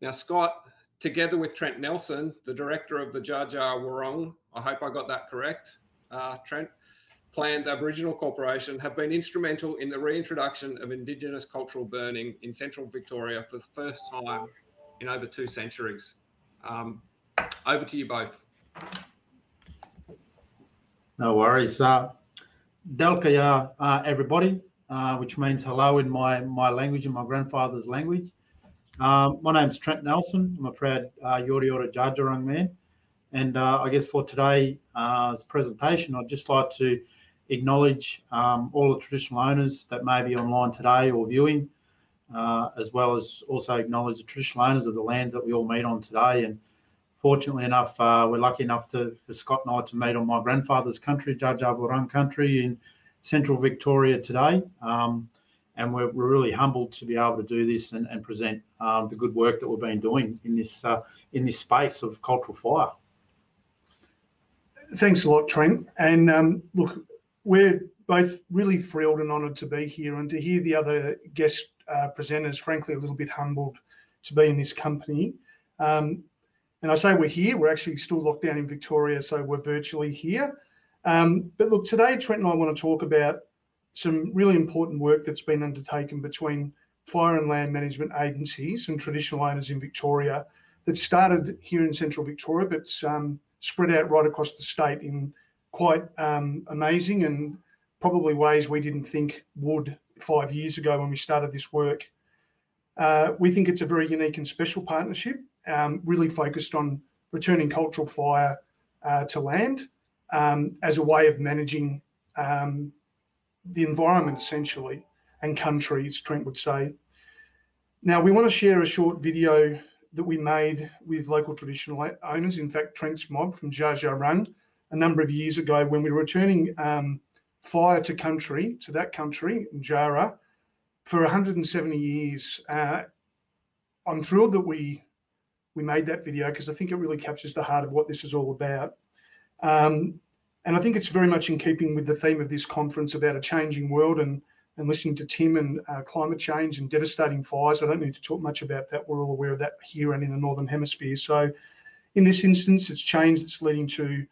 Now, Scott together with Trent Nelson, the director of the Dja Dja Wurrung, I hope I got that correct, uh, Trent, Clans Aboriginal Corporation have been instrumental in the reintroduction of Indigenous cultural burning in central Victoria for the first time in over two centuries. Um, over to you both. No worries. Uh, Delkaya, uh, everybody, uh, which means hello in my, my language and my grandfather's language. Um, my name's Trent Nelson. I'm a proud uh, Yorta Yorta Dja man. And uh, I guess for today's uh, presentation, I'd just like to acknowledge um, all the traditional owners that may be online today or viewing, uh, as well as also acknowledge the traditional owners of the lands that we all meet on today. And fortunately enough, uh, we're lucky enough to, for Scott and I to meet on my grandfather's country, Dja country in central Victoria today. Um, and we're, we're really humbled to be able to do this and, and present um, the good work that we've been doing in this uh, in this space of cultural fire. Thanks a lot, Trent. And um, look, we're both really thrilled and honoured to be here and to hear the other guest uh, presenters. Frankly, a little bit humbled to be in this company. Um, and I say we're here. We're actually still locked down in Victoria, so we're virtually here. Um, but look, today Trent and I want to talk about some really important work that's been undertaken between fire and land management agencies and traditional owners in Victoria that started here in central Victoria, but um, spread out right across the state in quite um, amazing and probably ways we didn't think would five years ago when we started this work. Uh, we think it's a very unique and special partnership, um, really focused on returning cultural fire uh, to land um, as a way of managing um, the environment essentially and country, as Trent would say. Now, we want to share a short video that we made with local traditional owners. In fact, Trent's mob from Dja Dja Wurrung a number of years ago when we were returning um, fire to country, to that country, Djaara, for 170 years. Uh, I'm thrilled that we we made that video because I think it really captures the heart of what this is all about. Um, and I think it's very much in keeping with the theme of this conference about a changing world and and listening to Tim and uh, climate change and devastating fires. I don't need to talk much about that. We're all aware of that here and in the Northern Hemisphere. So, in this instance, it's change that's leading to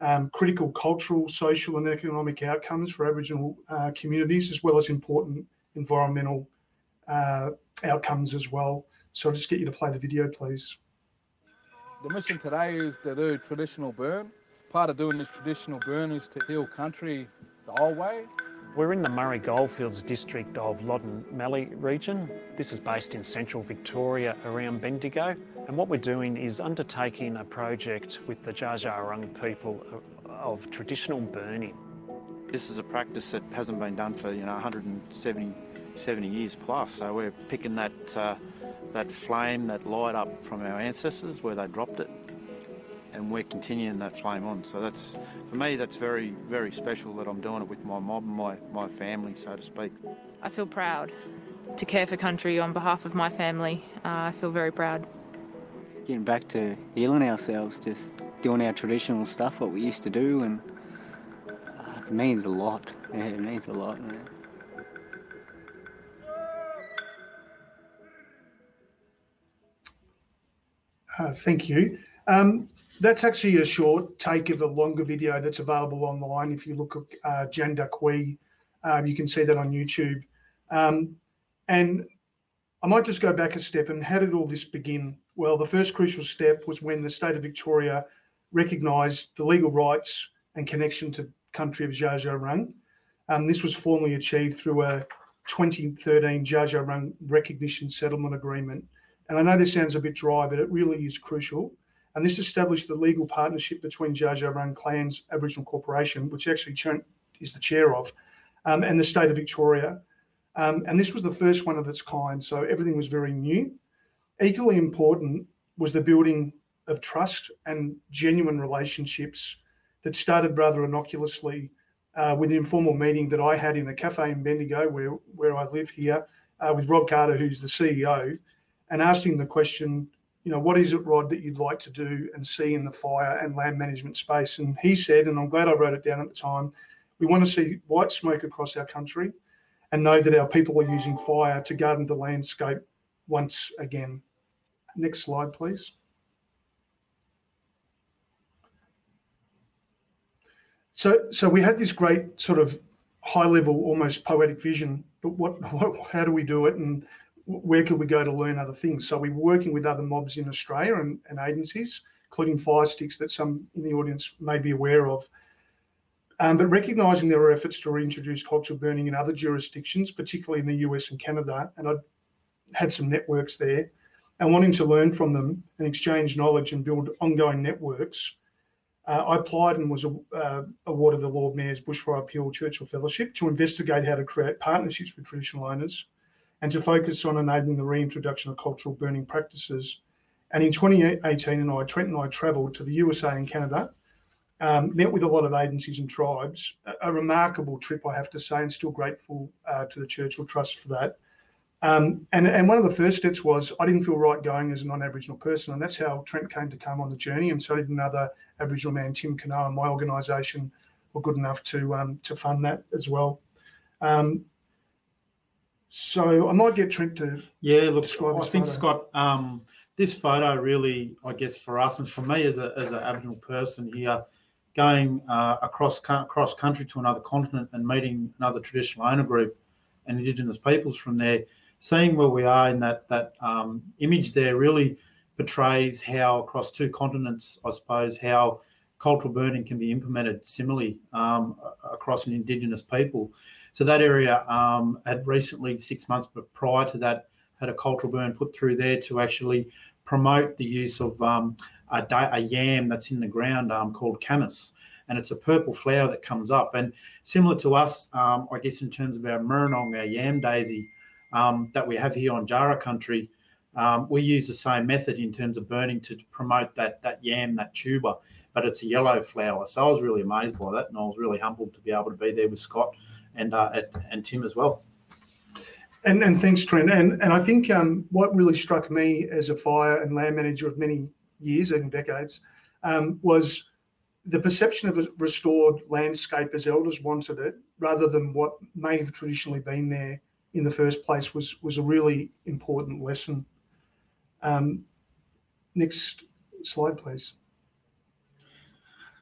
um, critical cultural, social, and economic outcomes for Aboriginal uh, communities, as well as important environmental uh, outcomes as well. So I'll just get you to play the video, please. The mission today is to do traditional burn. Part of doing this traditional burn is to heal country the old way. We're in the Murray Goldfields district of Loddon Mallee region. This is based in central Victoria around Bendigo. And what we're doing is undertaking a project with the Dja Dja people of traditional burning. This is a practice that hasn't been done for you know 170 70 years plus. So we're picking that uh, that flame, that light up from our ancestors where they dropped it, and we're continuing that flame on. So that's, for me, that's very, very special that I'm doing it with my mob and my, my family, so to speak. I feel proud to care for country on behalf of my family. Uh, I feel very proud. Getting back to healing ourselves, just doing our traditional stuff, what we used to do, and uh, it means a lot. Yeah, it means a lot. Man. Uh, thank you. Um, that's actually a short take of a longer video that's available online. If you look at uh, Djandak Wi, um, you can see that on YouTube. Um, and I might just go back a step. And how did all this begin? Well, the first crucial step was when the state of Victoria recognised the legal rights and connection to country of Dja Wurrung. Um, this was formally achieved through a 2013 Dja Dja Wurrung Recognition Settlement Agreement. And I know this sounds a bit dry, but it really is crucial. And this established the legal partnership between Dja Clans Aboriginal Corporation, which actually is the chair of, um, and the state of Victoria. Um, and this was the first one of its kind. So everything was very new. Equally important was the building of trust and genuine relationships that started rather innocuously uh, with an informal meeting that I had in a cafe in Bendigo, where, where I live here, uh, with Rod Carter, who's the CEO, and him the question you know, what is it, Rod, that you'd like to do and see in the fire and land management space? And he said, and I'm glad I wrote it down at the time, we want to see white smoke across our country and know that our people are using fire to garden the landscape once again. Next slide, please. So, so we had this great sort of high level, almost poetic vision, but what, *laughs* what how do we do it? And where could we go to learn other things? So we were working with other mobs in Australia and, and agencies, including Fire Sticks that some in the audience may be aware of. Um, but recognising there were efforts to reintroduce cultural burning in other jurisdictions, particularly in the US and Canada, and I had some networks there, and wanting to learn from them and exchange knowledge and build ongoing networks, uh, I applied and was uh, awarded the Lord Mayor's Bushfire Appeal Churchill Fellowship to investigate how to create partnerships with traditional owners and to focus on enabling the reintroduction of cultural burning practices. And in 2018, and I, Trent and I travelled to the USA and Canada, um, met with a lot of agencies and tribes. A, a, remarkable trip, I have to say, and still grateful uh, to the Churchill Trust for that. Um, and, and one of the first steps was I didn't feel right going as a non-Aboriginal person, and that's how Trent came to come on the journey. And so did another Aboriginal man, Tim Canoa, and my organisation were good enough to um, to fund that as well. Um, so I might get Trent to yeah. Look, I think photo. Scott, um, this photo really, I guess, for us and for me as a as an Aboriginal person here, going uh, across across country to another continent and meeting another traditional owner group and Indigenous peoples from there, seeing where we are in that that um, image there really portrays how across two continents, I suppose, how cultural burning can be implemented similarly um, across an Indigenous people. So that area um, had recently, six months but prior to that, had a cultural burn put through there to actually promote the use of um, a, a, yam that's in the ground um, called camas. And it's a purple flower that comes up. And similar to us, um, I guess, in terms of our Murnong, our yam daisy um, that we have here on Djaara country, Um, we use the same method in terms of burning to promote that that yam, that tuber, but it's a yellow flower. So I was really amazed by that, and I was really humbled to be able to be there with Scott and uh, and Tim as well. And, and thanks, Trent. And and I think um, what really struck me as a fire and land manager of many years, even decades, um, was the perception of a restored landscape as elders wanted it, rather than what may have traditionally been there in the first place, was was a really important lesson. Um, next slide, please.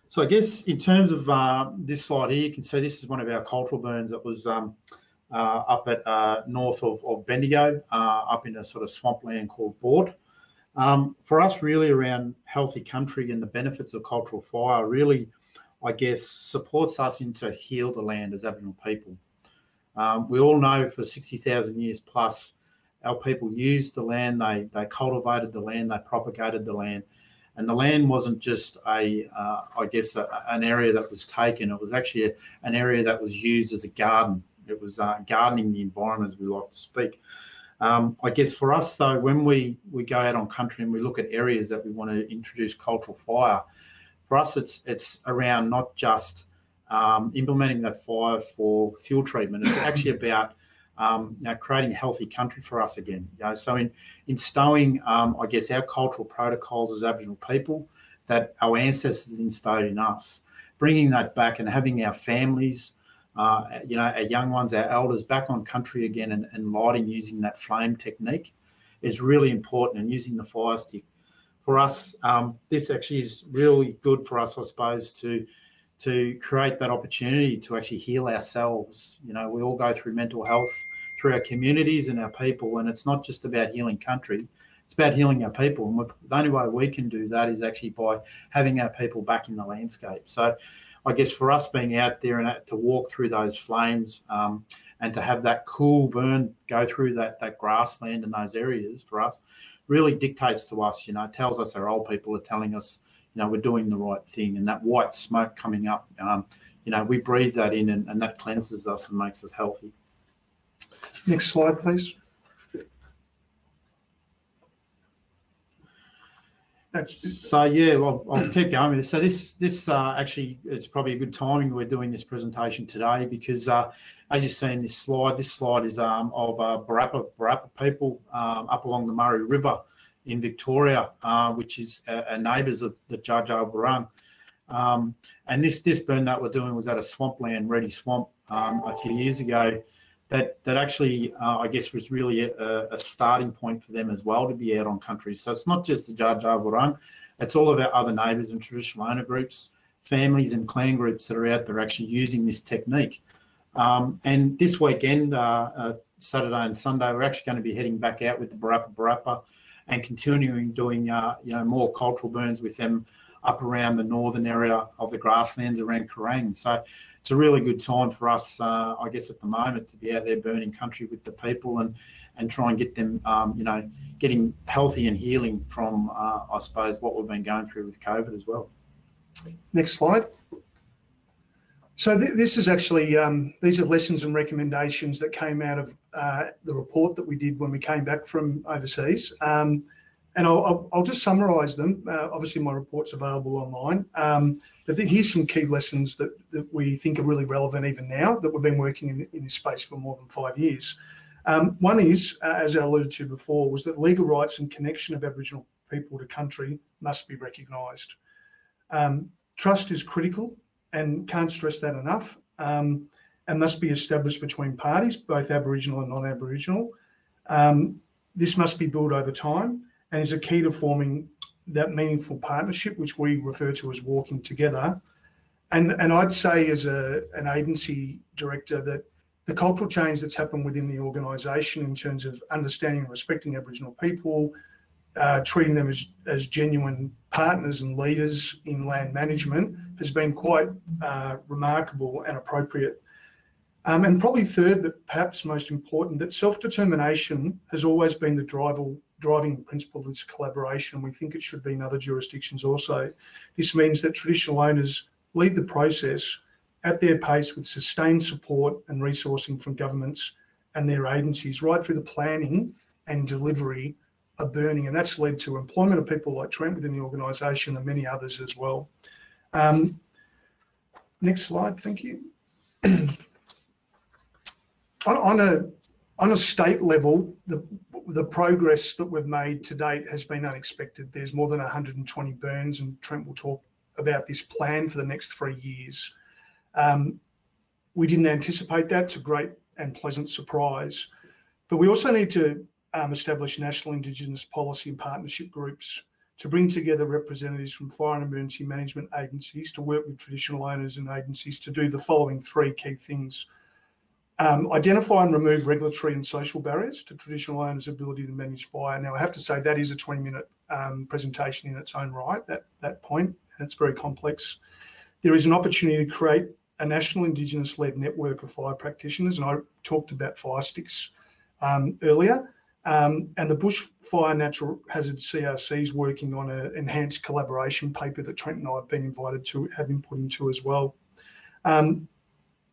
So I guess in terms of uh, this slide here, you can see this is one of our cultural burns that was um, uh, up at uh, north of, of Bendigo, uh, up in a sort of swampland called Boort. Um, for us, really around healthy country and the benefits of cultural fire, really, I guess, supports us into heal the land as Aboriginal people. Um, we all know for 60,000 years plus, our people used the land, they, they cultivated the land, they propagated the land. And the land wasn't just a, uh, I guess, a, an area that was taken. It was actually a, an area that was used as a garden. It was uh, gardening the environment, as we like to speak. Um, I guess for us though, when we we go out on country and we look at areas that we want to introduce cultural fire, for us it's it's around not just um, implementing that fire for fuel treatment. It's actually about um, you know, creating a healthy country for us again. You know, so in instilling, um, I guess, our cultural protocols as Aboriginal people that our ancestors instilled in us, bringing that back and having our families uh, you know, our young ones, our elders back on country again and, and lighting using that flame technique is really important and using the fire stick. For us, um, this actually is really good for us, I suppose, to to create that opportunity to actually heal ourselves. You know, we all go through mental health through our communities and our people, and it's not just about healing country, it's about healing our people. And the only way we can do that is actually by having our people back in the landscape. So I guess for us being out there and to walk through those flames um, and to have that cool burn go through that that grassland and those areas for us really dictates to us. You know, tells us our old people are telling us, you know, we're doing the right thing, and that white smoke coming up, um, you know, we breathe that in, and, and that cleanses us and makes us healthy. Next slide, please. So yeah, well, I'll keep going with this. So this this uh, actually it's probably a good timing we're doing this presentation today because uh, as you see in this slide, this slide is um, of uh, Barapa Barapa people um, up along the Murray River in Victoria, uh, which is uh, neighbours of the Wurrung. Um, and this this burn that we're doing was at a swampland, Ready Swamp, um, a few years ago that that actually, uh, I guess, was really a, a, starting point for them as well to be out on country. So it's not just the Wurrung, it's all of our other neighbours and traditional owner groups, families and clan groups that are out there actually using this technique. Um, and this weekend, uh, uh, Saturday and Sunday, we're actually going to be heading back out with the Barapa Barapa and continuing doing uh, you know more cultural burns with them up around the northern area of the grasslands around Kerang. So it's a really good time for us, uh, I guess, at the moment to be out there burning country with the people and and try and get them, um, you know, getting healthy and healing from, uh, I suppose, what we've been going through with COVID as well. Next slide. So th this is actually um, these are lessons and recommendations that came out of uh, the report that we did when we came back from overseas. Um, and I'll, I'll, I'll just summarise them. Uh, obviously, my report's available online. Um, but here's some key lessons that, that we think are really relevant even now that we've been working in, in this space for more than five years. Um, one is, uh, as I alluded to before, was that legal rights and connection of Aboriginal people to country must be recognised. Um, trust is critical and can't stress that enough um, and must be established between parties, both Aboriginal and non-Aboriginal. Um, this must be built over time and is a key to forming that meaningful partnership, which we refer to as walking together. And, and I'd say, as a, an agency director, that the cultural change that's happened within the organisation in terms of understanding and respecting Aboriginal people, uh, treating them as, as genuine partners and leaders in land management has been quite uh, remarkable and appropriate. Um, and probably third, but perhaps most important, that self determination has always been the driver, driving principle of this collaboration. We think it should be in other jurisdictions also. This means that traditional owners lead the process at their pace with sustained support and resourcing from governments and their agencies, right through the planning and delivery are burning, and that's led to employment of people like Trent within the organisation and many others as well. Um, next slide, thank you. *clears throat* on, on, a on a state level, the the progress that we've made to date has been unexpected. There's more than 120 burns, and Trent will talk about this plan for the next three years. Um, we didn't anticipate that. It's a great and pleasant surprise. But we also need to um, establish national Indigenous policy and partnership groups to bring together representatives from fire and emergency management agencies to work with traditional owners and agencies to do the following three key things. Um, identify and remove regulatory and social barriers to traditional owners' ability to manage fire. Now, I have to say that is a 20-minute um, presentation in its own right, that, that point, and it's very complex. There is an opportunity to create a national Indigenous-led network of fire practitioners, and I talked about fire sticks um, earlier. Um, and the Bushfire Natural Hazard CRC is working on an enhanced collaboration paper that Trent and I have been invited to have input into as well. Um,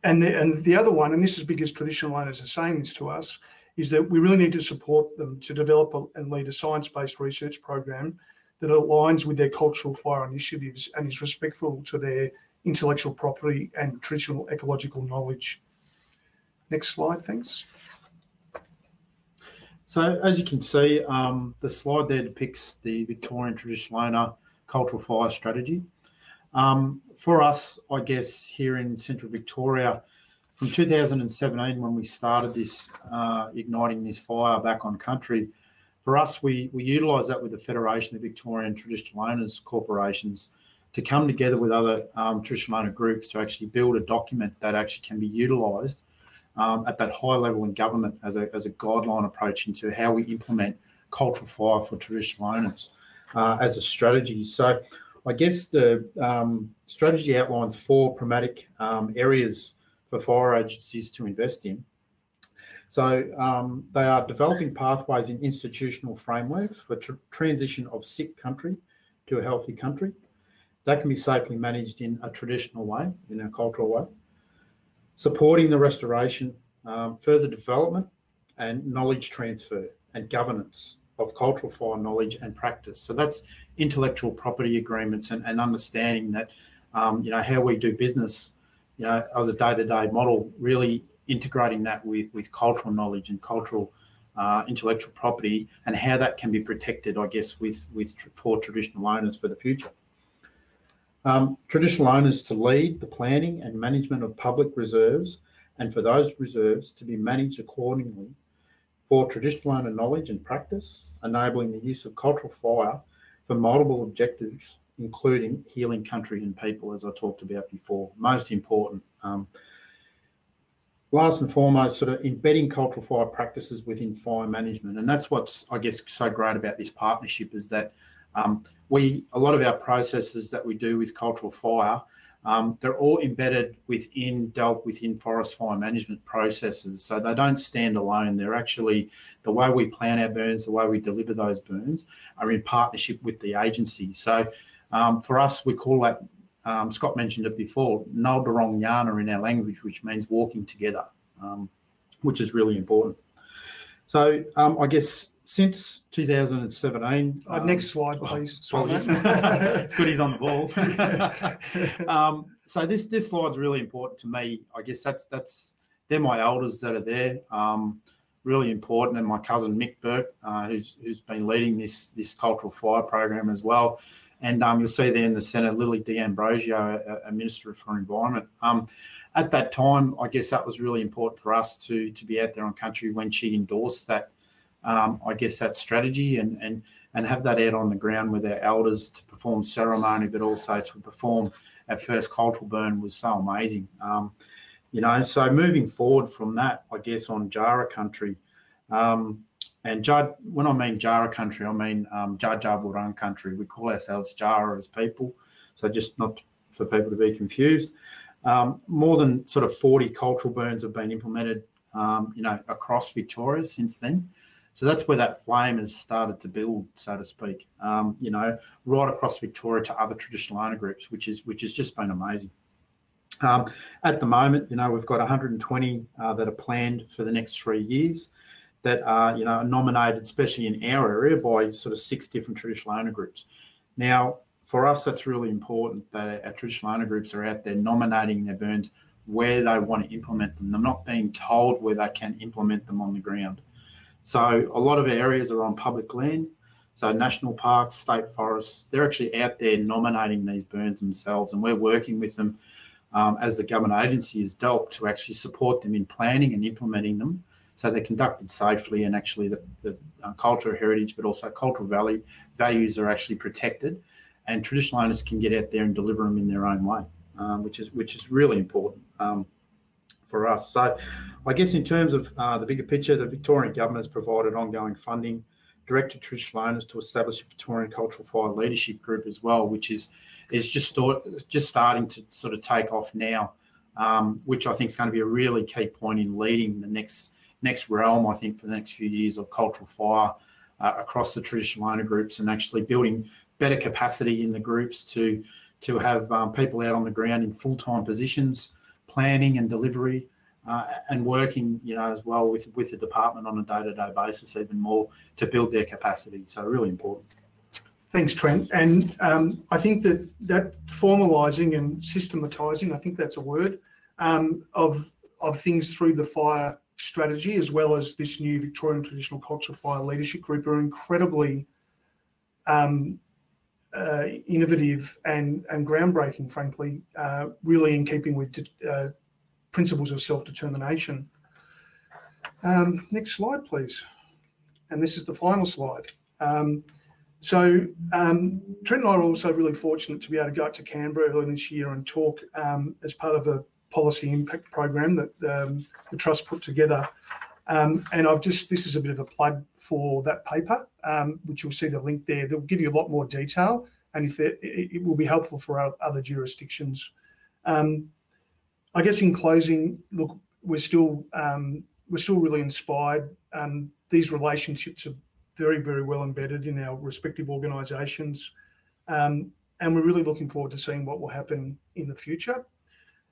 and, the, and the other one, and this is because traditional owners are saying this to us, is that we really need to support them to develop a, and lead a science-based research program that aligns with their cultural fire initiatives and is respectful to their intellectual property and traditional ecological knowledge. Next slide, thanks. So as you can see, um, the slide there depicts the Victorian traditional owner cultural fire strategy. Um, for us, I guess here in Central Victoria, from 2017 when we started this uh, igniting this fire back on country, for us we we utilise that with the Federation of Victorian Traditional Owners Corporations to come together with other um, traditional owner groups to actually build a document that actually can be utilised um, at that high level in government as a, as a guideline approach into how we implement cultural fire for traditional owners uh, as a strategy. So I guess the um, strategy outlines four pragmatic um, areas for fire agencies to invest in. So um, they are developing pathways in institutional frameworks for tr transition of sick country to a healthy country. That can be safely managed in a traditional way, in a cultural way supporting the restoration, um, further development and knowledge transfer and governance of cultural fire knowledge and practice. So that's intellectual property agreements and, and understanding that, um, you know, how we do business, you know, as a day-to-day model, really integrating that with, with cultural knowledge and cultural uh, intellectual property and how that can be protected, I guess, with, with for traditional owners for the future. Um, traditional owners to lead the planning and management of public reserves and for those reserves to be managed accordingly for traditional owner knowledge and practice, enabling the use of cultural fire for multiple objectives, including healing country and people, as I talked about before. Most important. Um, last and foremost, sort of embedding cultural fire practices within fire management. And that's what's, I guess, so great about this partnership is that um, we a lot of our processes that we do with cultural fire, um, they're all embedded within dealt within forest fire management processes. So they don't stand alone. They're actually the way we plan our burns, the way we deliver those burns, are in partnership with the agency. So um, for us, we call that. Um, Scott mentioned it before, Naldarong Yana in our language, which means walking together, um, which is really important. So um, I guess since 2017. Uh, um, next slide, please. *laughs* It's good he's on the ball. *laughs* um, so this this slide's really important to me. I guess that's that's they're my elders that are there. Um, really important, and my cousin Mick Burke, uh, who's who's been leading this this cultural fire program as well. And um, you'll see there in the centre Lily D'Ambrosio, a, a Minister for Environment. Um, at that time, I guess that was really important for us to to be out there on country when she endorsed that um, I guess, that strategy and, and, and have that out on the ground with our elders to perform ceremony, but also to perform our first cultural burn was so amazing. Um, you know, so moving forward from that, I guess, on Djaara country, um, and Jad, when I mean Djaara country, I mean um, Dja Dja Wurrung country. We call ourselves Djaara as people, so just not for people to be confused. Um, more than sort of 40 cultural burns have been implemented, um, you know, across Victoria since then. So that's where that flame has started to build, so to speak. Um, you know, right across Victoria to other traditional owner groups, which is which has just been amazing. Um, at the moment, you know, we've got 120 uh, that are planned for the next three years. that are, you know, nominated, especially in our area, by sort of six different traditional owner groups. Now, for us, that's really important that our traditional owner groups are out there nominating their burns where they want to implement them. They're not being told where they can implement them on the ground. So a lot of areas are on public land. So national parks, state forests, they're actually out there nominating these burns themselves, and we're working with them um, as the government agency is DELWP to actually support them in planning and implementing them so they're conducted safely and actually the, the uh, cultural heritage, but also cultural value, values are actually protected and traditional owners can get out there and deliver them in their own way, um, which is which is really important um, for us. So, I guess in terms of uh, the bigger picture, the Victorian government has provided ongoing funding directed traditional owners to establish a Victorian Cultural Fire Leadership Group as well, which is is just start, just starting to sort of take off now, um, which I think is going to be a really key point in leading the next next realm. I think for the next few years of cultural fire uh, across the traditional owner groups and actually building better capacity in the groups to to have um, people out on the ground in full time positions, planning and delivery, uh, and working, you know, as well with with the department on a day to day basis, even more to build their capacity. So really important. Thanks, Trent. And um, I think that that formalising and systematising, I think that's a word, um, of of things through the fire strategy as well as this new Victorian Traditional Culture Fire Leadership Group are incredibly um, uh, innovative and, and groundbreaking, frankly, uh, really in keeping with uh, principles of self-determination. Um, next slide, please. And this is the final slide. Um, so um, Trent and I are also really fortunate to be able to go up to Canberra earlier this year and talk um, as part of a policy impact program that um, the trust put together. Um, and I've just, this is a bit of a plug for that paper, um, which you'll see the link there. That will give you a lot more detail and if it, it will be helpful for our other jurisdictions. Um, I guess in closing, look, we're still um, we're still really inspired. Um, these relationships are very, very well embedded in our respective organisations, um, and we're really looking forward to seeing what will happen in the future.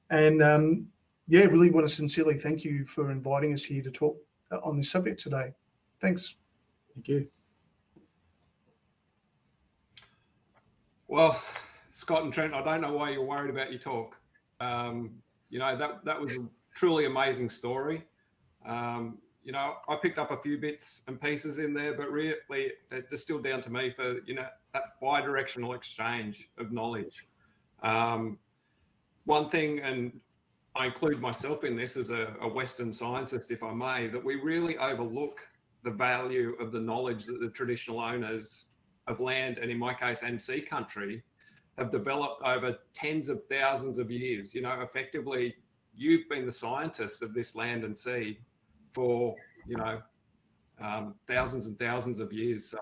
And yeah, really want to sincerely thank you for inviting us here to talk uh, on this subject today. Thanks. Thank you. Well, Scott and Trent, I don't know why you're worried about your talk. Um, you know that that was a truly amazing story. Um, you know, I picked up a few bits and pieces in there, but really, it's still down to me for you know that bi-directional exchange of knowledge. Um, one thing, and I include myself in this as a, a Western scientist, if I may, that we really overlook the value of the knowledge that the traditional owners of land, and in my case, and sea country, have developed over tens of thousands of years. You know, effectively, you've been the scientists of this land and sea for, you know, um, thousands and thousands of years. So,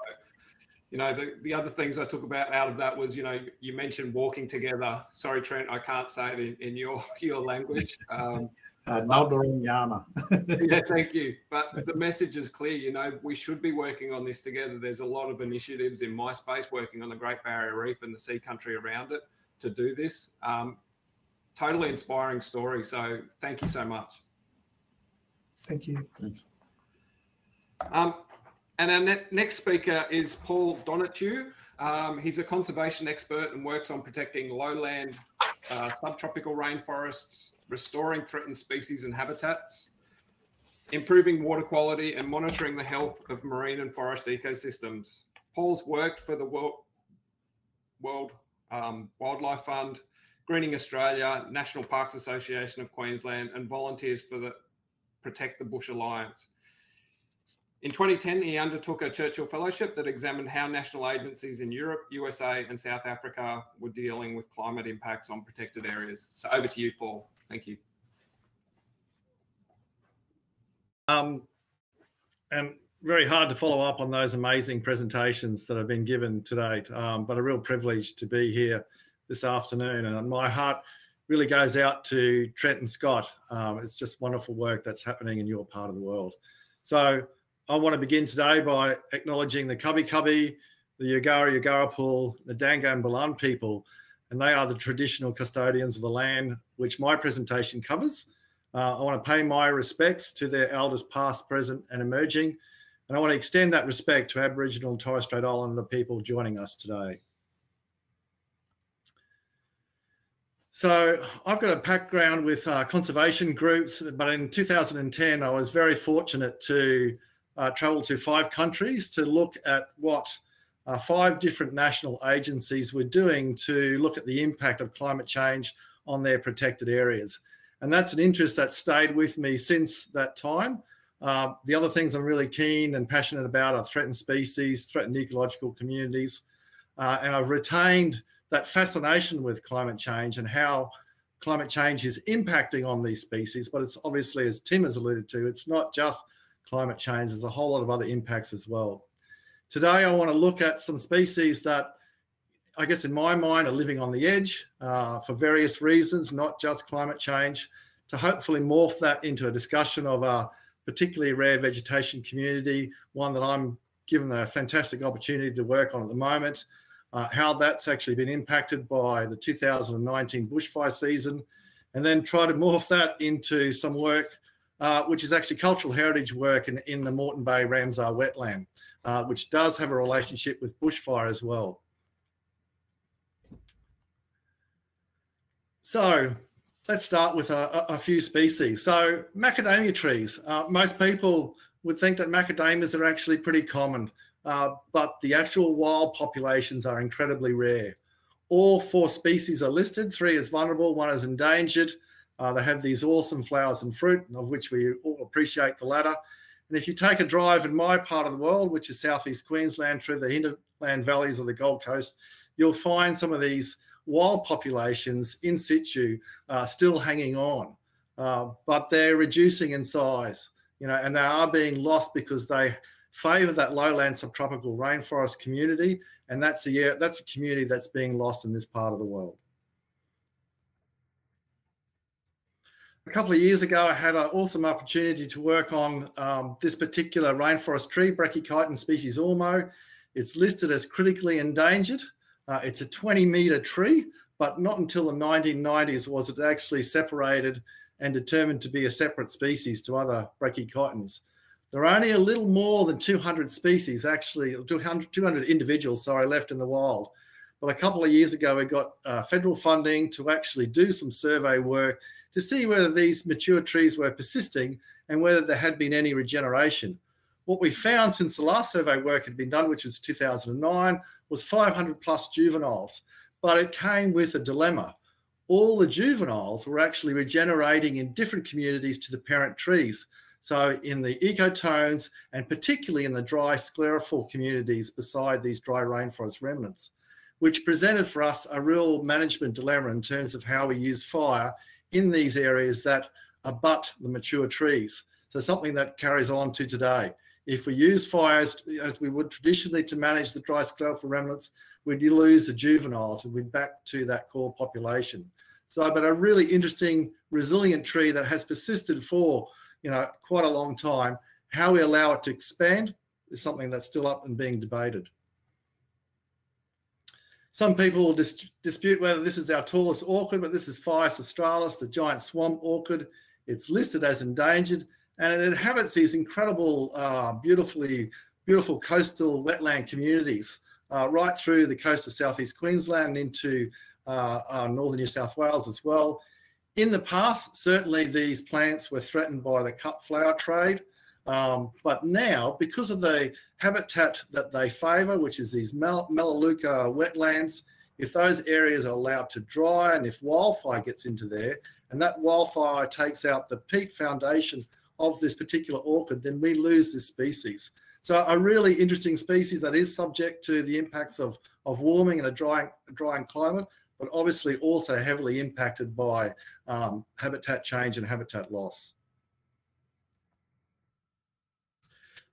you know, the, the other things I took about out of that was, you know, you mentioned walking together. Sorry, Trent, I can't say it in, in your *laughs* your language. Um, *laughs* uh, *laughs* yeah, thank you. But the message is clear. You know, we should be working on this together. There's a lot of initiatives in my space working on the Great Barrier Reef and the sea country around it to do this. Um, totally inspiring story. So thank you so much. Thank you. Thanks. Um, and our ne next speaker is Paul Donatiu. Um, he's a conservation expert and works on protecting lowland uh, subtropical rainforests, restoring threatened species and habitats, improving water quality, and monitoring the health of marine and forest ecosystems. Paul's worked for the World, World um, Wildlife Fund, Greening Australia, National Parks Association of Queensland, and volunteers for the Protect the Bush Alliance. In 2010, he undertook a Churchill Fellowship that examined how national agencies in Europe, USA, and South Africa were dealing with climate impacts on protected areas. So over to you, Paul. Thank you. Um, and very hard to follow up on those amazing presentations that have been given to date, um, but a real privilege to be here this afternoon. And my heart really goes out to Trent and Scott. Um, it's just wonderful work that's happening in your part of the world. So I want to begin today by acknowledging the Kabi Kabi, the Yagara Yagarapool, the Dango and Balan people, and they are the traditional custodians of the land which my presentation covers. Uh, I want to pay my respects to their elders past, present and emerging. And I want to extend that respect to Aboriginal and Torres Strait Islander people joining us today. So I've got a background with uh, conservation groups, but in 2010, I was very fortunate to uh, travel to five countries to look at what uh, five different national agencies were doing to look at the impact of climate change on their protected areas. And that's an interest that stayed with me since that time. Uh, the other things I'm really keen and passionate about are threatened species, threatened ecological communities, uh, and I've retained that fascination with climate change and how climate change is impacting on these species. But it's obviously, as Tim has alluded to, it's not just climate change, there's a whole lot of other impacts as well. Today, I want to look at some species that I guess in my mind are living on the edge uh, for various reasons, not just climate change, to hopefully morph that into a discussion of a particularly rare vegetation community, one that I'm given a fantastic opportunity to work on at the moment, uh, how that's actually been impacted by the 2019 bushfire season, and then try to morph that into some work uh, which is actually cultural heritage work in, in the Moreton Bay Ramsar wetland, uh, which does have a relationship with bushfire as well. So let's start with a, a few species. So macadamia trees, uh, most people would think that macadamias are actually pretty common uh, but the actual wild populations are incredibly rare. All four species are listed. Three is vulnerable, one is endangered. Uh, they have these awesome flowers and fruit, of which we all appreciate the latter. And if you take a drive in my part of the world, which is southeast Queensland, through the hinterland valleys of the Gold Coast, you'll find some of these wild populations in situ uh, still hanging on, uh, but they're reducing in size, you know, and they are being lost because they favour that lowland subtropical rainforest community, and that's a that's a community that's being lost in this part of the world. A couple of years ago, I had an awesome opportunity to work on um, this particular rainforest tree, Brachychiton species Ormeau. It's listed as critically endangered. Uh, it's a 20 metre tree, but not until the 1990s was it actually separated and determined to be a separate species to other brachychitons. There are only a little more than 200 species, actually, 200, 200 individuals, sorry, left in the wild. But a couple of years ago, we got uh, federal funding to actually do some survey work to see whether these mature trees were persisting and whether there had been any regeneration. What we found since the last survey work had been done, which was 2009, was 500 plus juveniles. But it came with a dilemma. All the juveniles were actually regenerating in different communities to the parent trees. So in the ecotones and particularly in the dry sclerophyll communities beside these dry rainforest remnants, which presented for us a real management dilemma in terms of how we use fire in these areas that abut the mature trees. So something that carries on to today. If we use fires as we would traditionally to manage the dry sclerophyll remnants, we'd lose the juveniles and we'd back to that core population. So, but a really interesting, resilient tree that has persisted for you know, quite a long time. How we allow it to expand is something that's still up and being debated. Some people will dis dispute whether this is our tallest orchid, but this is Phaius australis, the giant swamp orchid. It's listed as endangered, and it inhabits these incredible, uh, beautifully, beautiful coastal wetland communities uh, right through the coast of southeast Queensland and into uh, uh northern New South Wales as well. In the past, certainly these plants were threatened by the cut flower trade. Um, but now, because of the habitat that they favour, which is these Melaleuca wetlands, if those areas are allowed to dry and if wildfire gets into there, and that wildfire takes out the peat foundation of this particular orchid, then we lose this species. So a really interesting species that is subject to the impacts of, of warming and a drying, drying climate, but obviously also heavily impacted by um, habitat change and habitat loss.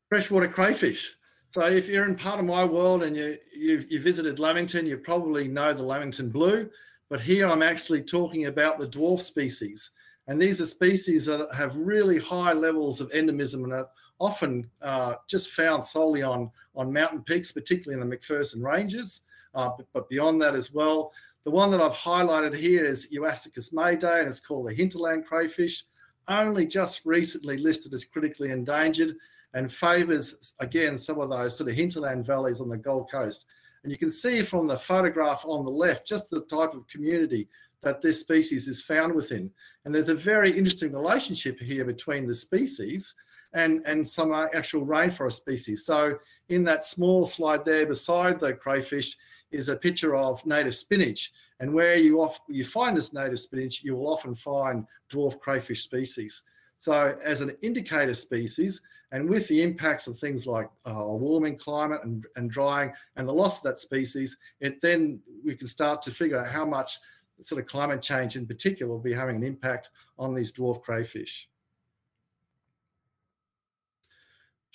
Freshwater crayfish. So if you're in part of my world and you, you, you visited Lamington, you probably know the Lamington blue, but here I'm actually talking about the dwarf species. And these are species that have really high levels of endemism and are often uh, just found solely on, on mountain peaks, particularly in the McPherson Ranges, uh, but, but, beyond that as well. The one that I've highlighted here is Euastacus maidae, and it's called the hinterland crayfish. only just recently listed as critically endangered and favours, again, some of those sort of hinterland valleys on the Gold Coast. And you can see from the photograph on the left just the type of community that this species is found within. And there's a very interesting relationship here between the species and, and some uh, actual rainforest species. So in that small slide there beside the crayfish is a picture of native spinach. And where you, off, you find this native spinach, you will often find dwarf crayfish species. So as an indicator species, and with the impacts of things like uh, warming climate and, and drying and the loss of that species, it then we can start to figure out how much sort of climate change in particular will be having an impact on these dwarf crayfish.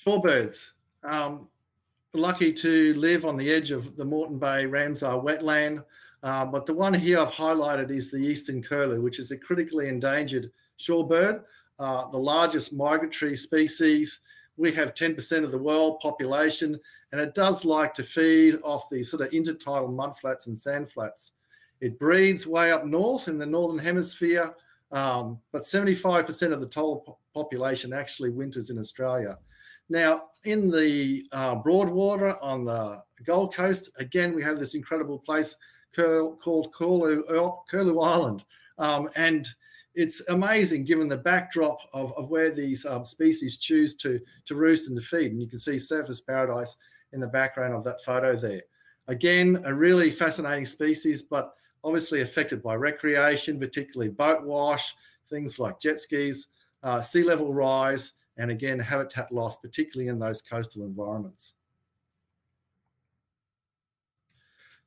Shorebirds. Um, lucky to live on the edge of the Moreton Bay Ramsar wetland. Uh, but the one here I've highlighted is the eastern curlew, which is a critically endangered shorebird, uh, the largest migratory species. We have 10% of the world population, and it does like to feed off these sort of intertidal mudflats and sandflats. It breeds way up north in the northern hemisphere, um, but 75% of the total population actually winters in Australia. Now, in the uh, Broadwater on the Gold Coast, again, we have this incredible place called Curlew, Curlew Island. Um, and it's amazing given the backdrop of, of where these um, species choose to, to roost and to feed. And you can see Surfers Paradise in the background of that photo there. Again, a really fascinating species, but obviously affected by recreation, particularly boat wash, things like jet skis, uh, sea level rise, and again, habitat loss, particularly in those coastal environments.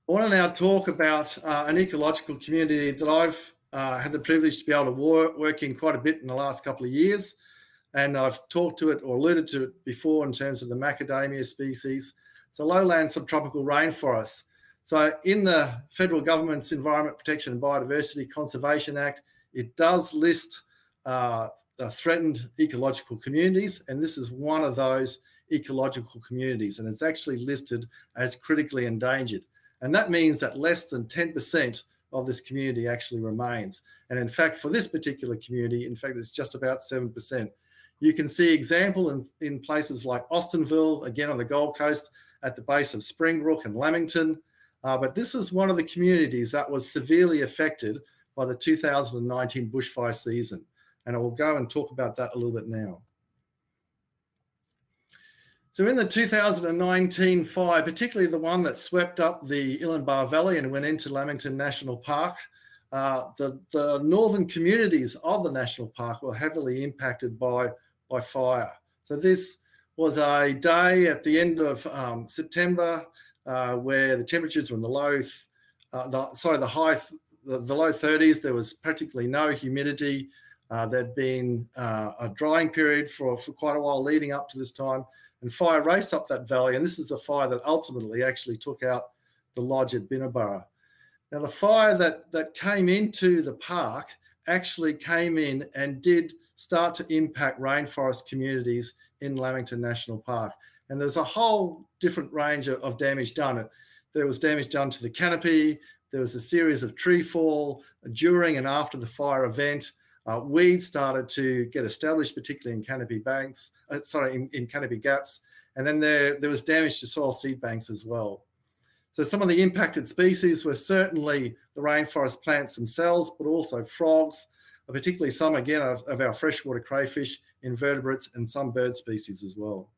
I want to now talk about uh, an ecological community that I've uh, had the privilege to be able to work, work in quite a bit in the last couple of years. And I've talked to it or alluded to it before in terms of the macadamia species. It's a lowland subtropical rainforest. So in the federal government's Environment Protection and Biodiversity Conservation Act, it does list uh, threatened ecological communities, and this is one of those ecological communities, and it's actually listed as critically endangered. And that means that less than 10% of this community actually remains. And in fact, for this particular community, in fact, it's just about 7%. You can see example in, in places like Austinville, again on the Gold Coast, at the base of Springbrook and Lamington. Uh, but this is one of the communities that was severely affected by the 2019 bushfire season. And I will go and talk about that a little bit now. So in the 2019 fire, particularly the one that swept up the Illinbah Valley and went into Lamington National Park, uh, the, the northern communities of the national park were heavily impacted by, by fire. So this was a day at the end of um, September uh, where the temperatures were in the low, uh, the, sorry, the high, the, the, low 30s. There was practically no humidity. Uh, there'd been uh, a drying period for, for quite a while leading up to this time and fire raced up that valley. And this is the fire that ultimately actually took out the lodge at Binna Burra. Now, the fire that, that came into the park actually came in and did start to impact rainforest communities in Lamington National Park. And there's a whole different range of, of damage done. There was damage done to the canopy. There was a series of tree fall during and after the fire event. Uh, weeds started to get established, particularly in canopy banks, uh, sorry, in, in, canopy gaps. And then there, there was damage to soil seed banks as well. So some of the impacted species were certainly the rainforest plants themselves, but also frogs, uh, particularly some, again, of, of our freshwater crayfish, invertebrates, and some bird species as well.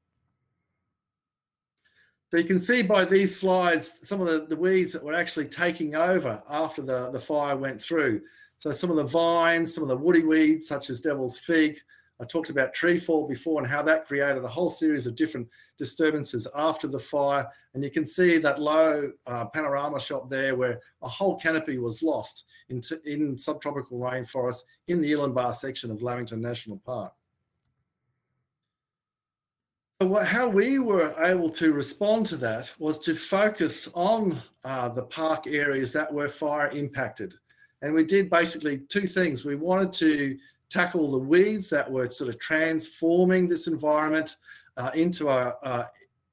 So you can see by these slides some of the, the weeds that were actually taking over after the, the fire went through. So some of the vines, some of the woody weeds, such as devil's fig. I talked about tree fall before and how that created a whole series of different disturbances after the fire. And you can see that low uh, panorama shot there where a whole canopy was lost in, in subtropical rainforest in the Illinbah section of Lamington National Park. How we were able to respond to that was to focus on uh, the park areas that were fire impacted. And we did basically two things. We wanted to tackle the weeds that were sort of transforming this environment uh, into a, a,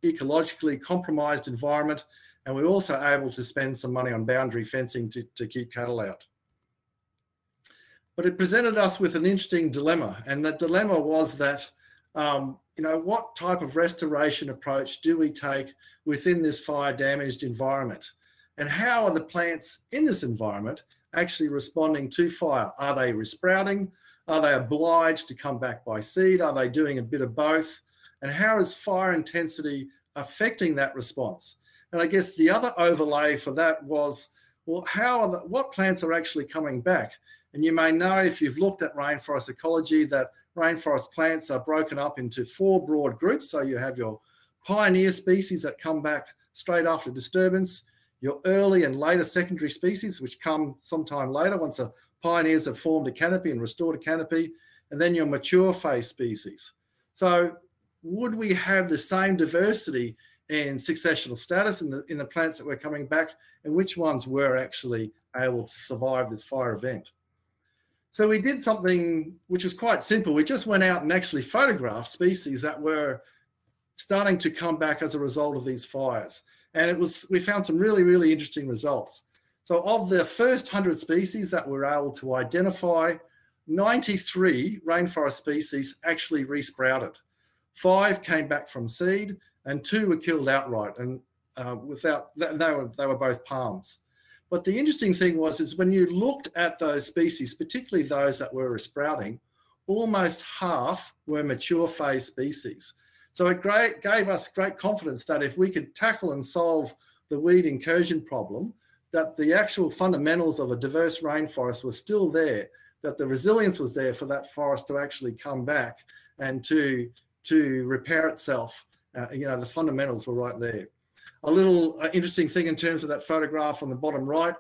ecologically compromised environment. And we were also able to spend some money on boundary fencing to, to keep cattle out. But it presented us with an interesting dilemma. And the dilemma was that, um, you know, what type of restoration approach do we take within this fire damaged environment? And how are the plants in this environment actually responding to fire? Are they resprouting? Are they obliged to come back by seed? Are they doing a bit of both? And how is fire intensity affecting that response? And I guess the other overlay for that was, well, how are the, what plants are actually coming back? And you may know if you've looked at rainforest ecology that rainforest plants are broken up into four broad groups. So you have your pioneer species that come back straight after disturbance, your early and later secondary species, which come sometime later once the pioneers have formed a canopy and restored a canopy, and then your mature phase species. So would we have the same diversity in successional status in the, in the plants that were coming back and which ones were actually able to survive this fire event? So we did something which was quite simple. We just went out and actually photographed species that were starting to come back as a result of these fires. And it was we found some really, really interesting results. So of the first 100 species that we were able to identify, 93 rainforest species actually resprouted. Five came back from seed, and two were killed outright, and uh, without they were they were both palms. But the interesting thing was is when you looked at those species, particularly those that were sprouting, almost half were mature phase species. So it great, gave us great confidence that if we could tackle and solve the weed incursion problem, that the actual fundamentals of a diverse rainforest were still there, that the resilience was there for that forest to actually come back and to to repair itself. Uh, you know, the fundamentals were right there. A little uh, interesting thing in terms of that photograph on the bottom right,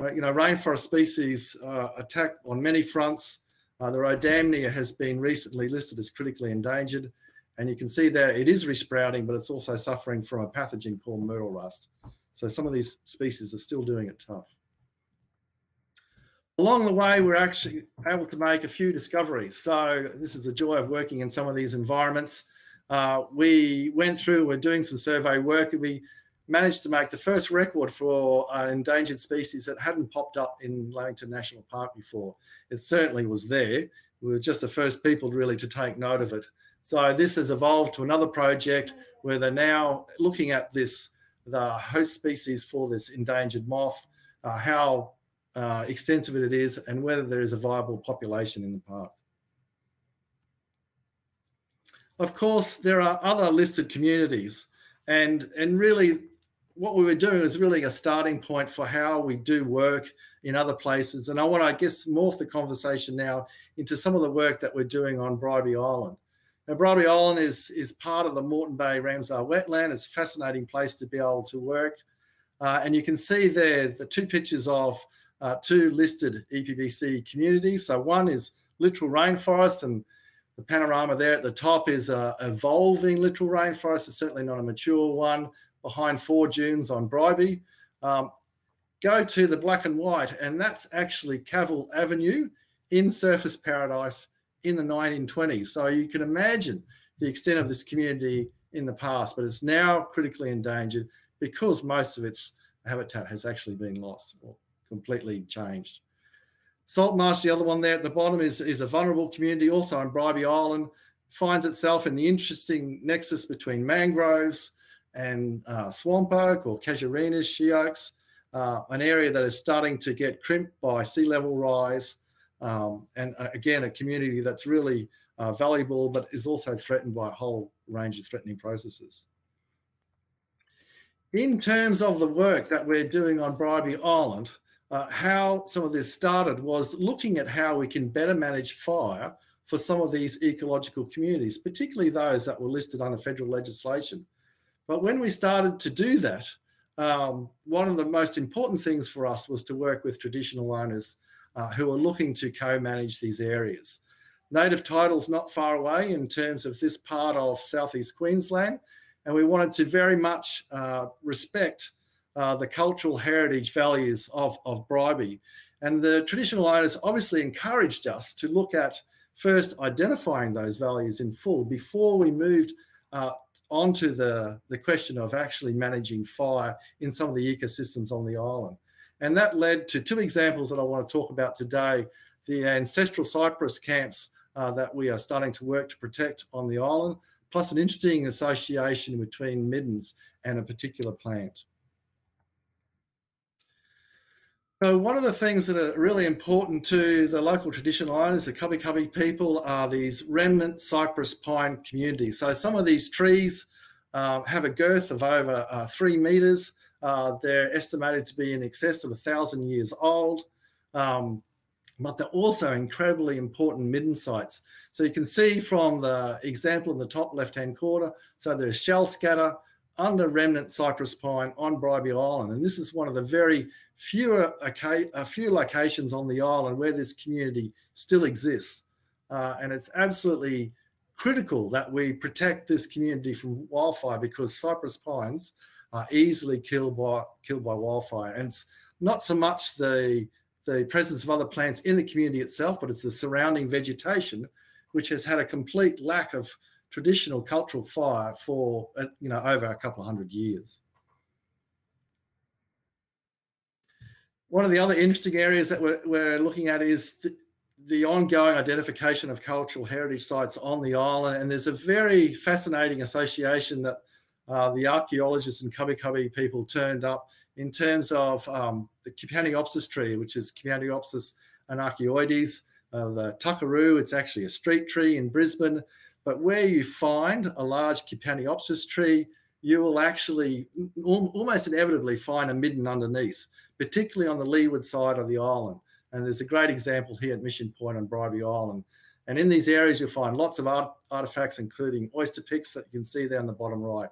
uh, you know, rainforest species uh, attack on many fronts. Uh, the rhodamnia has been recently listed as critically endangered. And you can see there it is resprouting, but it's also suffering from a pathogen called myrtle rust. So some of these species are still doing it tough. Along the way, we're actually able to make a few discoveries. So this is the joy of working in some of these environments. Uh, we went through, we're doing some survey work, and we managed to make the first record for an endangered species that hadn't popped up in Lamington National Park before. It certainly was there. We were just the first people really to take note of it. So this has evolved to another project where they're now looking at this, the host species for this endangered moth, uh, how uh, extensive it is, and whether there is a viable population in the park. Of course, there are other listed communities, and, and really what we were doing is really a starting point for how we do work in other places. And I want to, I guess, morph the conversation now into some of the work that we're doing on Bribie Island. Now, Island is, is part of the Moreton Bay Ramsar wetland. It's a fascinating place to be able to work. Uh, and you can see there the two pictures of uh, two listed EPBC communities. So one is littoral rainforest, and the panorama there at the top is a evolving littoral rainforest. It's certainly not a mature one. Behind four dunes on Bribie. Um, go to the black and white, and that's actually Cavill Avenue in Surfers Paradise in the 1920s. So you can imagine the extent of this community in the past, but it's now critically endangered because most of its habitat has actually been lost or completely changed. Salt Marsh, the other one there at the bottom, is, is a vulnerable community also on Bribie Island, finds itself in the interesting nexus between mangroves and uh, swamp oak or casuarinas, she oaks, uh, an area that is starting to get crimped by sea level rise. Um, and uh, again, a community that's really uh, valuable, but is also threatened by a whole range of threatening processes in terms of the work that we're doing on Bribie Island, uh, how some of this started was looking at how we can better manage fire for some of these ecological communities, particularly those that were listed under federal legislation. But when we started to do that, um, one of the most important things for us was to work with traditional owners uh, who are looking to co-manage these areas. Native title's not far away in terms of this part of southeast Queensland, and we wanted to very much uh, respect uh, the cultural heritage values of, of Bribie. And the traditional owners obviously encouraged us to look at first identifying those values in full before we moved uh, onto the, the question of actually managing fire in some of the ecosystems on the island. And that led to two examples that I want to talk about today. the ancestral cypress camps uh, that we are starting to work to protect on the island, plus an interesting association between middens and a particular plant. So one of the things that are really important to the local traditional owners, the Kabi Kabi people, are these remnant cypress pine communities. So some of these trees uh, have a girth of over uh, three meters. Uh, they're estimated to be in excess of a thousand years old. Um, but they're also incredibly important midden sites. So you can see from the example in the top left-hand corner, so there's shell scatter under remnant cypress pine on Bribie Island. And this is one of the very fewer, a few locations on the island where this community still exists. Uh, and it's absolutely critical that we protect this community from wildfire because cypress pines are easily killed by killed by wildfire. And it's not so much the the presence of other plants in the community itself, but it's the surrounding vegetation, which has had a complete lack of traditional cultural fire for uh, you know over a couple of hundred years. One of the other interesting areas that we're, we're looking at is the, the ongoing identification of cultural heritage sites on the island, and there's a very fascinating association that uh, the archaeologists and Kabi Kabi people turned up in terms of um, the Cupaniopsis tree, which is Cupaniopsis anacardioides. Uh, the tuckeroo, it's actually a street tree in Brisbane. But where you find a large Cupaniopsis tree, you will actually almost inevitably find a midden underneath, particularly on the leeward side of the island. And there's a great example here at Mission Point on Bribie Island. And in these areas, you'll find lots of art, artifacts, including oyster picks that you can see there on the bottom right.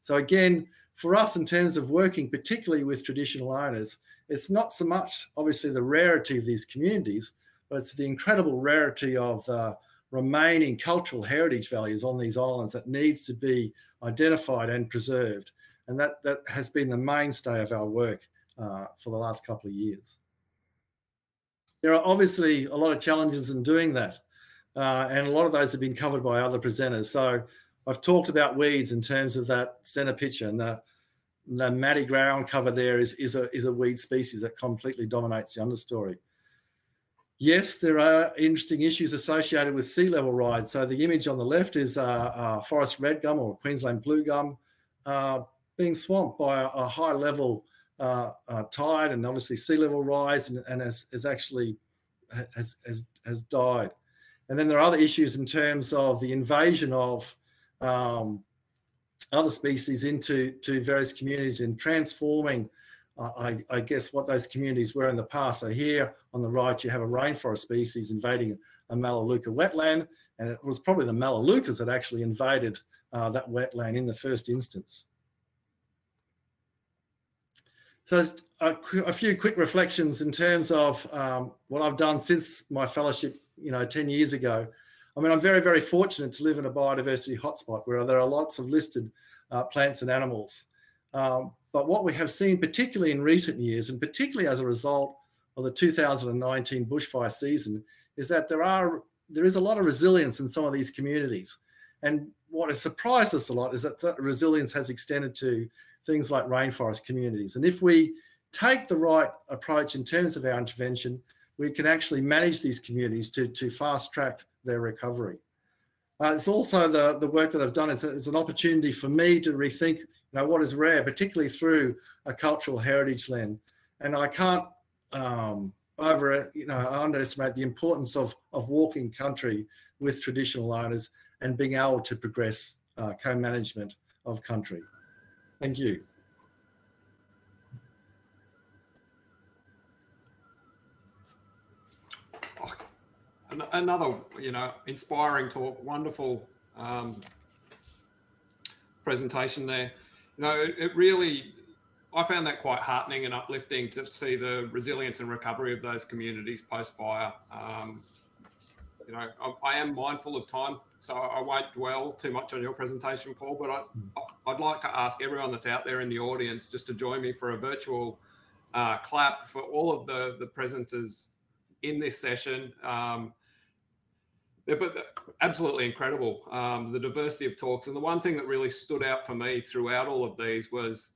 So again, for us in terms of working particularly with traditional owners, it's not so much obviously the rarity of these communities, but it's the incredible rarity of the remaining cultural heritage values on these islands that needs to be identified and preserved. And that, that has been the mainstay of our work uh, for the last couple of years. There are obviously a lot of challenges in doing that. Uh, and a lot of those have been covered by other presenters. So I've talked about weeds in terms of that center picture and the, the matty ground cover there is, is, a, is a weed species that completely dominates the understory. Yes, there are interesting issues associated with sea level rise. So the image on the left is uh, uh, forest red gum or Queensland blue gum uh, being swamped by a, a high level uh, uh, tide and obviously sea level rise and, and has, has actually has, has, has died. And then there are other issues in terms of the invasion of um, other species into to various communities and transforming, I, I, guess, what those communities were in the past. So here on the right, you have a rainforest species invading a Melaleuca wetland, and it was probably the Melaleucas that actually invaded uh, that wetland in the first instance. So a, a, few quick reflections in terms of um, what I've done since my fellowship, you know, 10 years ago. I mean, I'm very, very fortunate to live in a biodiversity hotspot where there are lots of listed uh, plants and animals. Um, but what we have seen, particularly in recent years, and particularly as a result of the 2019 bushfire season, is that there are there is a lot of resilience in some of these communities. And what has surprised us a lot is that that resilience has extended to things like rainforest communities. And if we take the right approach in terms of our intervention, we can actually manage these communities to, to fast track their recovery. Uh, it's also the, the work that I've done. It's, a, it's, an opportunity for me to rethink, you know, what is rare, particularly through a cultural heritage lens. And I can't um, over, you know, underestimate the importance of, of walking country with traditional owners and being able to progress uh, co-management of country. Thank you. Another, you know, inspiring talk, wonderful um, presentation there. You know, it, it, really, I found that quite heartening and uplifting to see the resilience and recovery of those communities post fire. Um, you know, I, I, am mindful of time, so I won't dwell too much on your presentation, Paul. But I, would like to ask everyone that's out there in the audience just to join me for a virtual uh, clap for all of the the presenters in this session. Um, but absolutely incredible. Um, the diversity of talks, and the one thing that really stood out for me throughout all of these was,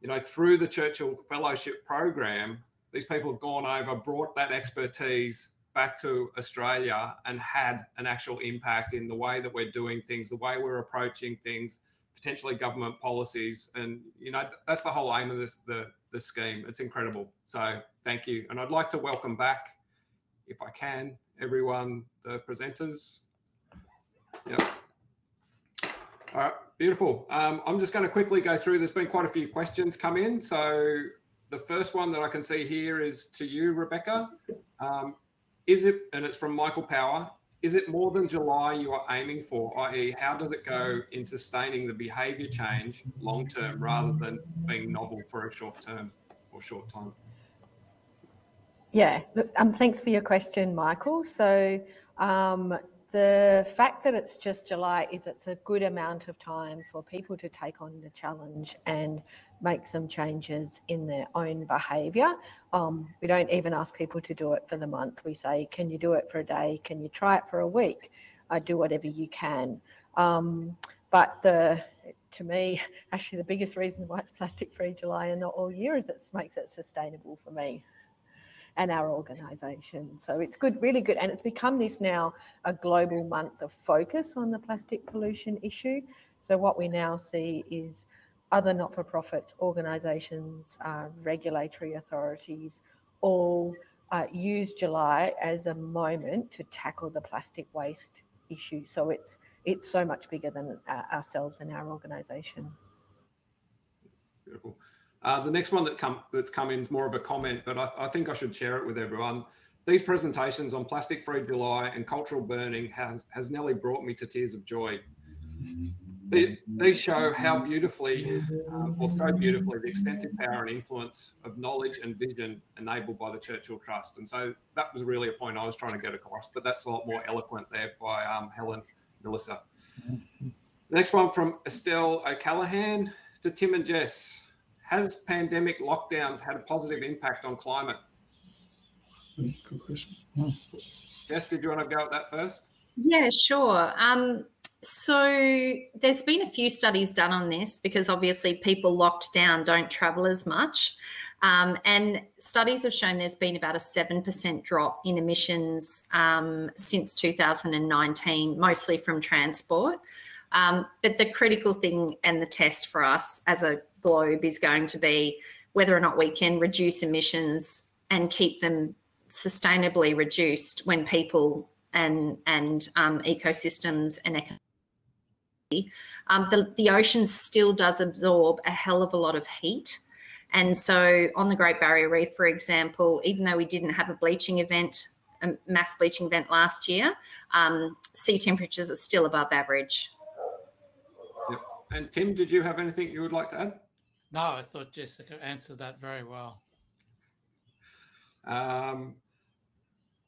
you know, through the Churchill Fellowship program, these people have gone over, brought that expertise back to Australia and had an actual impact in the way that we're doing things, the way we're approaching things, potentially government policies, and you know that's the whole aim of this the the scheme. It's incredible. So thank you, and I'd like to welcome back, if I can, everyone, the presenters. Yep. All right, beautiful. Um, I'm just going to quickly go through. There's been quite a few questions come in. So the first one that I can see here is to you, Rebecca. Um, is it, and it's from Michael Power, is it more than July you are aiming for, i.e., how does it go in sustaining the behaviour change long term rather than being novel for a short term or short time? Yeah, um, thanks for your question, Michael. So um, the fact that it's just July is it's a good amount of time for people to take on the challenge and make some changes in their own behaviour. Um, we don't even ask people to do it for the month. We say, can you do it for a day? Can you try it for a week? Uh, do whatever you can. Um, but the to me, *laughs* actually, the biggest reason why it's plastic free July and not all year is it makes it sustainable for me and our organisation. So it's good, really good. And it's become this now a global month of focus on the plastic pollution issue. So what we now see is other not-for-profits, organisations, uh, regulatory authorities, all uh, use July as a moment to tackle the plastic waste issue. So it's it's so much bigger than uh, ourselves and our organisation. Beautiful. Uh, the next one that come that's come in is more of a comment, but I, I think I should share it with everyone. These presentations on plastic free July and cultural burning has has nearly brought me to tears of joy. They, these show how beautifully, um, or so beautifully, the extensive power and influence of knowledge and vision enabled by the Churchill Trust. And so that was really a point I was trying to get across, but that's a lot more eloquent there by um, Helen Melissa. Next one from Estelle O'Callaghan to Tim and Jess has pandemic lockdowns had a positive impact on climate? Good question. Jess, did you want to go at that first? Yeah, sure. Um, so there's been a few studies done on this because obviously people locked down don't travel as much. Um, and studies have shown there's been about a 7% drop in emissions um, since 2019, mostly from transport. Um, but the critical thing and the test for us as a globe is going to be whether or not we can reduce emissions and keep them sustainably reduced when people and and um, ecosystems and economy. Um, the, the ocean still does absorb a hell of a lot of heat. And so on the Great Barrier Reef, for example, even though we didn't have a bleaching event, a mass bleaching event last year, um, sea temperatures are still above average. Yep. And Tim, did you have anything you would like to add? No, I thought Jessica answered that very well. Um,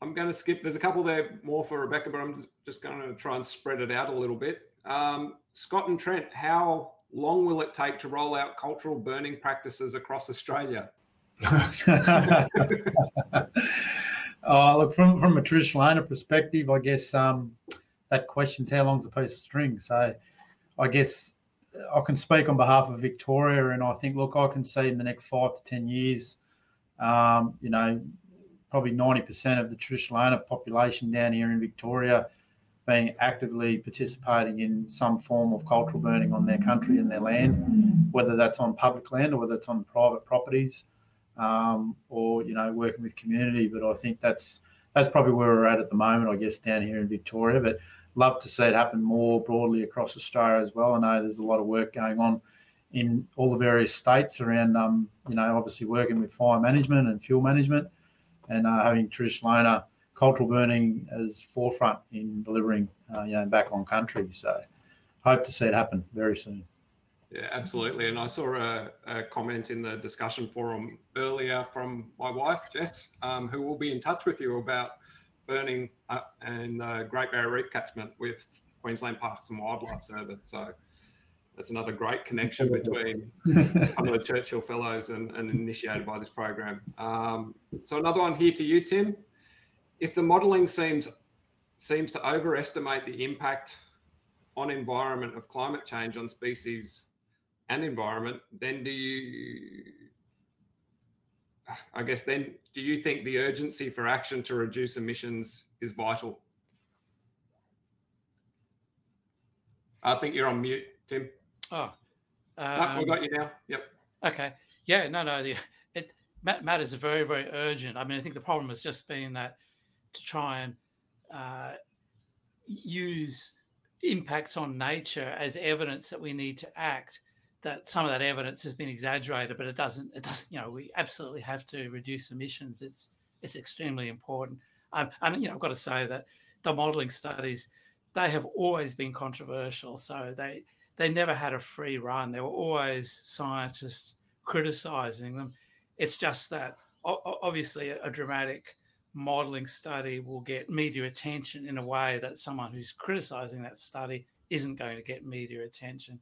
I'm going to skip. There's a couple there more for Rebecca, but I'm just, just going to try and spread it out a little bit. Um, Scott and Trent, how long will it take to roll out cultural burning practices across Australia? oh, *laughs* look, from, from a traditional owner perspective, I guess um, that question's how long's a piece of string. So I guess I can speak on behalf of Victoria, and I think, look, I can see in the next five to ten years, um, you know, probably ninety percent of the traditional owner population down here in Victoria being actively participating in some form of cultural burning on their country and their land, whether that's on public land or whether it's on private properties, um, or you know, working with community. But I think that's that's probably where we're at at the moment, I guess, down here in Victoria. But love to see it happen more broadly across Australia as well. I know there's a lot of work going on in all the various states around, um, you know, obviously working with fire management and fuel management and uh, having traditional owner cultural burning as forefront in delivering, uh, you know, back on country. So hope to see it happen very soon. Yeah, absolutely. And I saw a, a, comment in the discussion forum earlier from my wife, Jess, um, who will be in touch with you about burning up in the Great Barrier Reef catchment with Queensland Parks and Wildlife Service. So that's another great connection between *laughs* some of the Churchill Fellows and, and initiated by this program. Um, so another one here to you, Tim. If the modelling seems seems to overestimate the impact on environment of climate change on species and environment, then do you I guess then, do you think the urgency for action to reduce emissions is vital? I think you're on mute, Tim. Oh, um, no, we got you now. Yep. Okay. Yeah. No. No. The, it matters are very, very urgent. I mean, I think the problem has just been that to try and uh, use impacts on nature as evidence that we need to act that some of that evidence has been exaggerated but it doesn't it doesn't you know we absolutely have to reduce emissions. It's it's extremely important. Um, and you know i've got to say that the modeling studies they have always been controversial. So they they never had a free run. There were always scientists criticizing them. It's just that obviously a dramatic modeling study will get media attention in a way that someone who's criticizing that study isn't going to get media attention.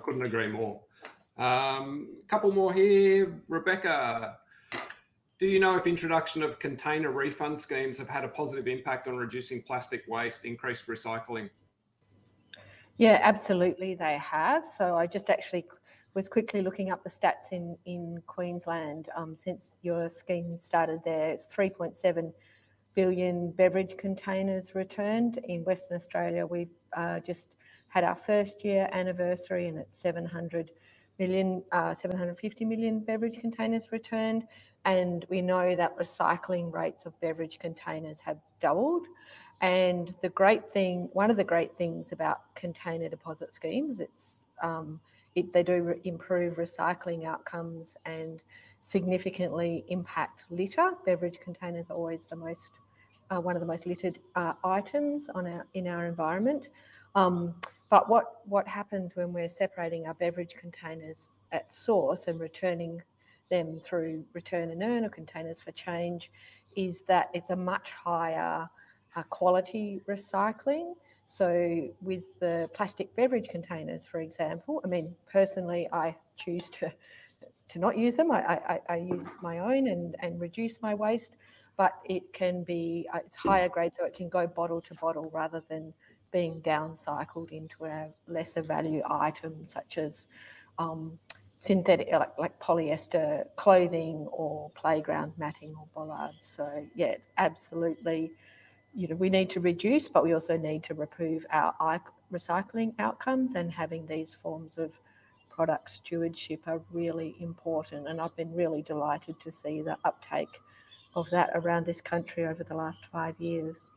I couldn't agree more. A um, couple more here. Rebecca, do you know if introduction of container refund schemes have had a positive impact on reducing plastic waste, increased recycling? Yeah, absolutely, they have. So I just actually was quickly looking up the stats in, in Queensland um, since your scheme started there. It's 3.7 billion beverage containers returned. In Western Australia, we've uh, just had our first year anniversary and it's 700 million, uh, 750 million beverage containers returned. And we know that recycling rates of beverage containers have doubled. And the great thing, one of the great things about container deposit schemes, it's um, it, they do re- improve recycling outcomes and significantly impact litter. Beverage containers are always the most uh, one of the most littered uh, items on our in our environment. Um, but what what happens when we're separating our beverage containers at source and returning them through return and earn or containers for change is that it's a much higher uh, quality recycling. So with the plastic beverage containers, for example, I mean, personally, I choose to to not use them. I, I, I use my own and, and reduce my waste, but it can be, uh, it's higher grade, so it can go bottle to bottle rather than being downcycled into a lesser value item such as um, synthetic, like, like polyester clothing or playground matting or bollards. So yeah, it's absolutely you know, we need to reduce, but we also need to improve our recycling outcomes and having these forms of product stewardship are really important. And I've been really delighted to see the uptake of that around this country over the last five years.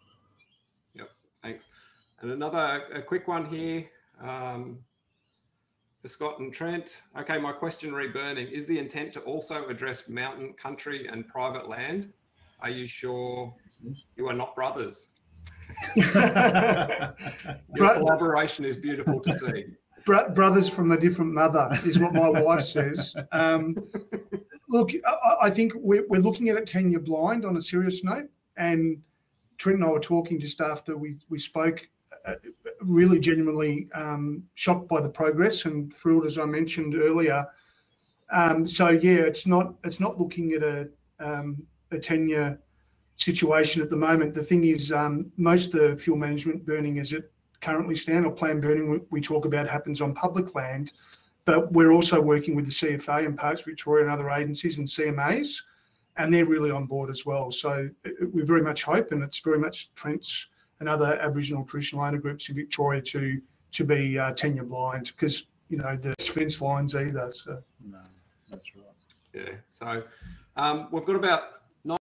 Yep, thanks. And another a quick one here um, for Scott and Trent. Okay, my question reburning is the intent to also address mountain country and private land? Are you sure you are not brothers? *laughs* Your collaboration is beautiful to see. brothers from a different mother is what my wife says. Um, look, I, I think we're, we're, looking at it tenure blind on a serious note. And Trent and I were talking just after we, we spoke, really genuinely um, shocked by the progress and thrilled, as I mentioned earlier. Um, so yeah, it's not it's not looking at a um, a tenure situation at the moment. The thing is, um, most of the fuel management burning as it currently stand or planned burning we talk about happens on public land, but we're also working with the CFA and Parks Victoria and other agencies and CMAs, and they're really on board as well. So we very much hope, and it's very much Trent's and other Aboriginal traditional owner groups in Victoria to to be uh, tenure blind because you know the fence lines either. So no, that's right. Yeah. So um, we've got about